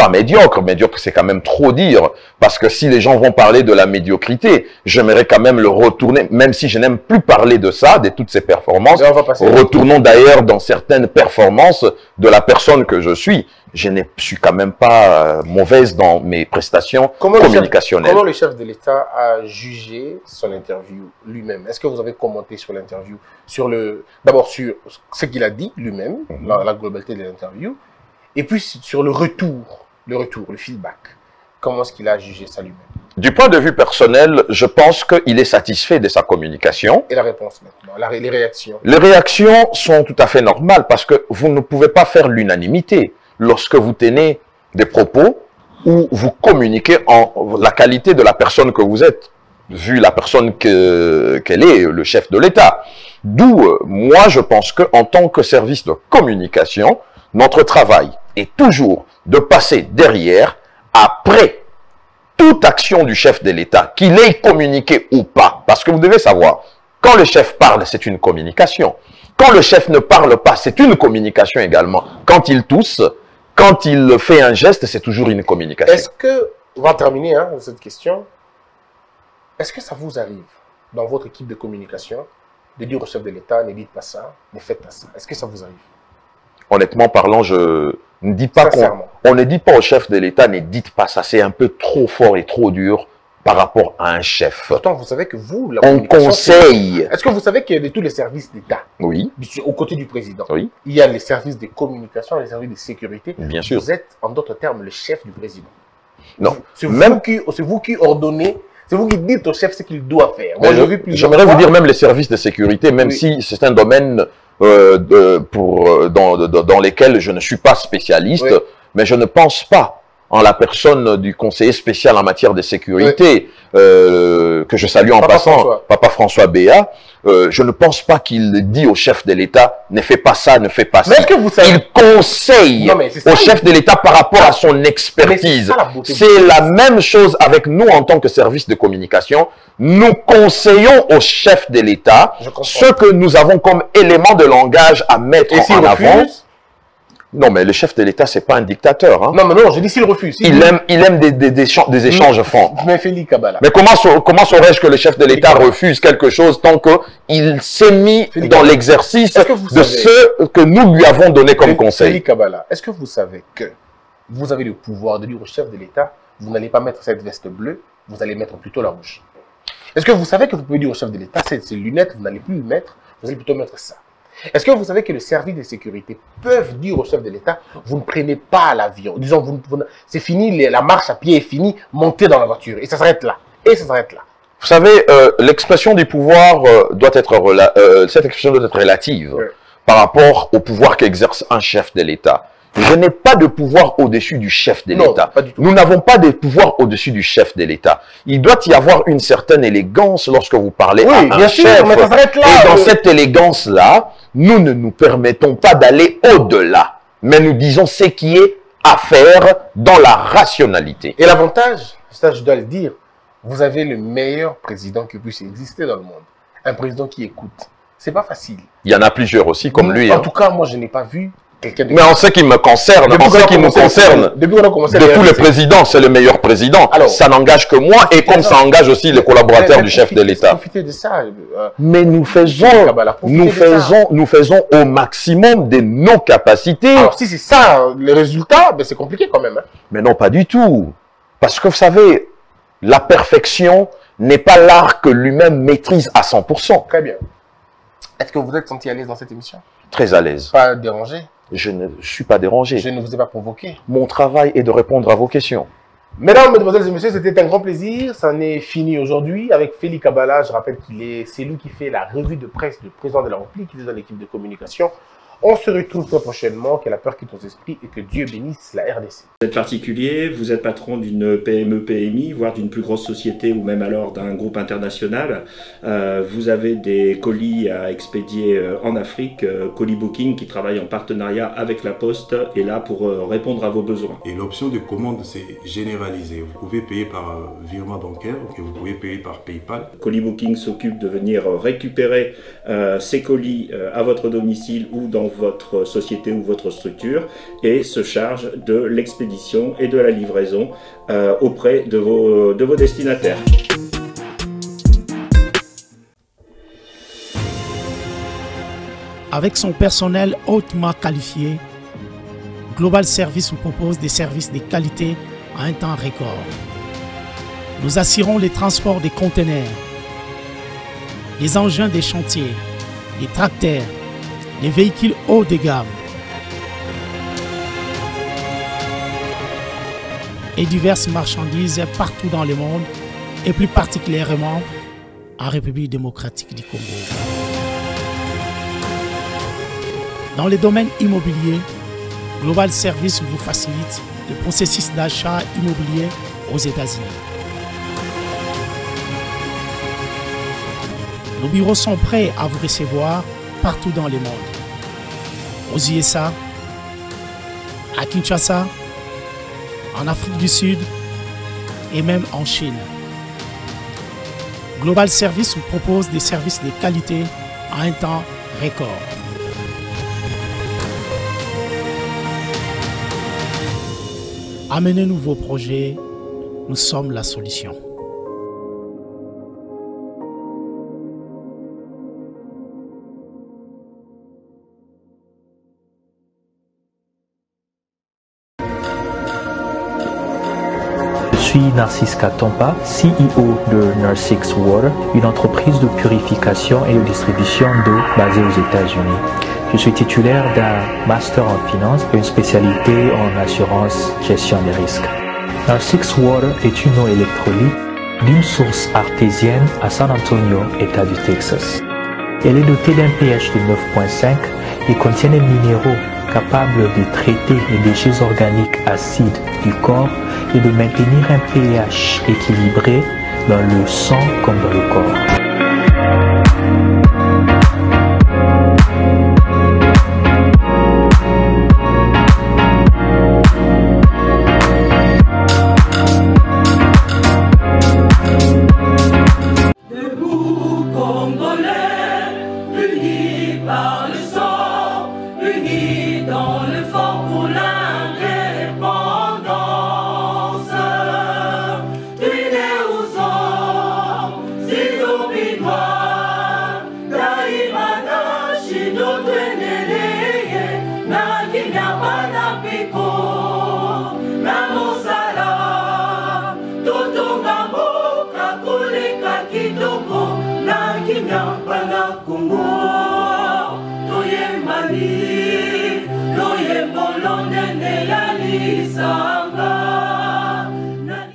Pas médiocre, médiocre c'est quand même trop dire, parce que si les gens vont parler de la médiocrité, j'aimerais quand même le retourner, même si je n'aime plus parler de ça, de toutes ces performances. Retournons d'ailleurs dans certaines performances de la personne que je suis. Je ne suis quand même pas euh, mauvaise dans mes prestations Comment le, chef, communicationnelles. comment le chef de l'État a jugé son interview lui-même? Est-ce que vous avez commenté sur l'interview sur le D'abord sur ce qu'il a dit lui-même, Mhm. la, la globalité de l'interview, et puis sur le retour, le retour, le feedback. Comment est-ce qu'il a jugé ça lui-même? Du point de vue personnel, je pense qu'il est satisfait de sa communication. Et la réponse maintenant, la les réactions. Les réactions sont tout à fait normales parce que vous ne pouvez pas faire l'unanimité lorsque vous tenez des propos où vous communiquez en la qualité de la personne que vous êtes, vu la personne que- qu'elle est, le chef de l'État. D'où, euh, moi, je pense qu'en tant que service de communication, notre travail est toujours de passer derrière, après toute action du chef de l'État, qu'il ait communiqué ou pas. Parce que vous devez savoir, quand le chef parle, c'est une communication. Quand le chef ne parle pas, c'est une communication également. Quand il tousse, quand il fait un geste, c'est toujours une communication. Est-ce que, on va terminer hein, cette question, est-ce que ça vous arrive dans votre équipe de communication de dire au chef de l'État, ne dites pas ça, ne faites pas ça? Est-ce que ça vous arrive? Honnêtement parlant, je ne dis pas qu'on on ne dit pas au chef de l'État, ne dites pas ça, c'est un peu trop fort et trop dur par rapport à un chef. Pourtant, vous savez que vous, la On conseille, Est-ce que vous savez qu'il y a de tous les services d'État, oui, aux côtés du président, oui, il y a les services de communication les services de sécurité. bien sûr. Vous êtes, en d'autres termes, le chef du président. Non, C'est Même- vous, qui, c'est vous qui ordonnez, c'est vous qui dites au chef ce qu'il doit faire. Moi, je- j'ai vu plusieurs J'aimerais vous dire même les services de sécurité, même Oui. si c'est un domaine euh, de, pour, euh, dans, dans, dans lesquels je ne suis pas spécialiste, Oui. mais je ne pense pas en la personne du conseiller spécial en matière de sécurité, euh, que je salue en Papa passant, François. Papa François Béat, euh, je ne pense pas qu'il dit au chef de l'État, ne fais pas ça, ne fais pas Mais ça. est-ce que vous savez Il conseille Non, mais c'est ça, au chef de l'État par rapport à son Mais c'est expertise. la C'est la même chose avec nous en tant que service de communication. Nous conseillons au chef de l'État ce que nous avons comme élément de langage à mettre Et en avant. Non, mais le chef de l'État, c'est pas un dictateur. hein. Non, mais non, je dis s'il refuse. Il aime, il aime des, des, des, échanges- des échanges francs. Mais Félix Kabbalah. Mais comment, sa- comment saurais-je que le chef de l'État refuse quelque chose tant qu'il s'est mis Félix, dans l'exercice de ce que nous lui avons donné comme Félix- conseil? Félix Kabbalah, est-ce que vous savez que vous avez le pouvoir de dire au chef de l'État, vous n'allez pas mettre cette veste bleue, vous allez mettre plutôt la rouge? Est-ce que vous savez que vous pouvez dire au chef de l'État, ces, ces lunettes, vous n'allez plus les mettre, vous allez plutôt mettre ça? Est-ce que vous savez que les services de sécurité peuvent dire au chef de l'État, vous ne prenez pas l'avion Disons, vous, vous- c'est fini, la marche à pied est finie, montez dans la voiture. Et ça s'arrête là. Et ça s'arrête là. Vous savez, euh, l'expression du pouvoir euh, doit être euh, cette expression doit être relative Oui. par rapport au pouvoir qu'exerce un chef de l'État. Je n'ai pas de pouvoir au-dessus du chef de l'État. Nous n'avons pas de pouvoir au-dessus du chef de l'État. Il doit y avoir une certaine élégance lorsque vous parlez Oui, à un bien sûr, chef. mais ça là. Et dans Euh, cette élégance-là, nous ne nous permettons pas d'aller au-delà. Mais nous disons ce qui est à faire dans la rationalité. Et l'avantage, ça je dois le dire, vous avez le meilleur président qui puisse exister dans le monde. Un président qui écoute. C'est pas facile. Il y en a plusieurs aussi, comme lui. En hein. tout cas, moi, je n'ai pas vu quelqu'un de... Mais en ce qui me concerne, Depuis en ce qui nous commencé- concerne, Depuis qu'on a commencé de à tous les présidents, c'est le meilleur président. Alors, ça n'engage que moi et comme ça engage aussi les collaborateurs Mais- mais du chef de l'État. Profitez de ça. euh, Mais nous faisons, Kabbalah, nous faisons, nous faisons au maximum de nos capacités. Alors, si c'est ça, le résultat, ben, c'est compliqué quand même. hein. Mais non, pas du tout. Parce que vous savez, la perfection n'est pas l'art que lui-même maîtrise à 100%. Très bien. Est-ce que vous êtes senti à l'aise dans cette émission? Très à l'aise. Pas dérangé? Je ne suis pas dérangé. Je ne vous ai pas provoqué. Mon travail est de répondre à vos questions. Mesdames, Mesdemoiselles et Messieurs, c'était un grand plaisir. Ça en est fini aujourd'hui avec Félix Kabbalah. Je rappelle qu'il est, c'est lui qui fait la revue de presse du président de la République, qui est dans l'équipe de communication. On se retrouve très prochainement. Que la peur quitte nos esprits et que Dieu bénisse la RDC. Vous êtes particulier, vous êtes patron d'une PME, PMI, voire d'une plus grosse société ou même alors d'un groupe international. Euh, vous avez des colis à expédier euh, en Afrique. Euh, Colis Booking, qui travaille en partenariat avec la Poste, est là pour répondre à vos besoins. Et l'option de commande, c'est généralisé. Vous pouvez payer par virement bancaire ou vous pouvez payer par PayPal. Colis Booking s'occupe de venir récupérer euh, ces colis euh, à votre domicile ou dans votre société ou votre structure et se charge de l'expédition et de la livraison euh, auprès de vos, de vos destinataires. Avec son personnel hautement qualifié, Global Service vous propose des services de qualité à un temps record. Nous assurons les transports des conteneurs, les engins des chantiers, les tracteurs, les véhicules haut de gamme et diverses marchandises partout dans le monde et plus particulièrement en République démocratique du Congo. Dans le domaine immobilier, Global Service vous facilite le processus d'achat immobilier aux États-Unis. Nos bureaux sont prêts à vous recevoir partout dans le monde. Aux USA, à Kinshasa, en Afrique du Sud et même en Chine. Global Service vous propose des services de qualité à un temps record. Amenez-nous vos projets, nous sommes la solution. Suis Narcisse Katompa, CEO de Narsix Water, une entreprise de purification et de distribution d'eau basée aux États-Unis. Je suis titulaire d'un master en finance et une spécialité en assurance gestion des risques. Narsix Water est une eau électrolyte d'une source artésienne à San Antonio, État du Texas. Elle est dotée d'un pH de 9.5 et contient des minéraux capables de traiter les déchets organiques acides du corps et de maintenir un pH équilibré dans le sang comme dans le corps.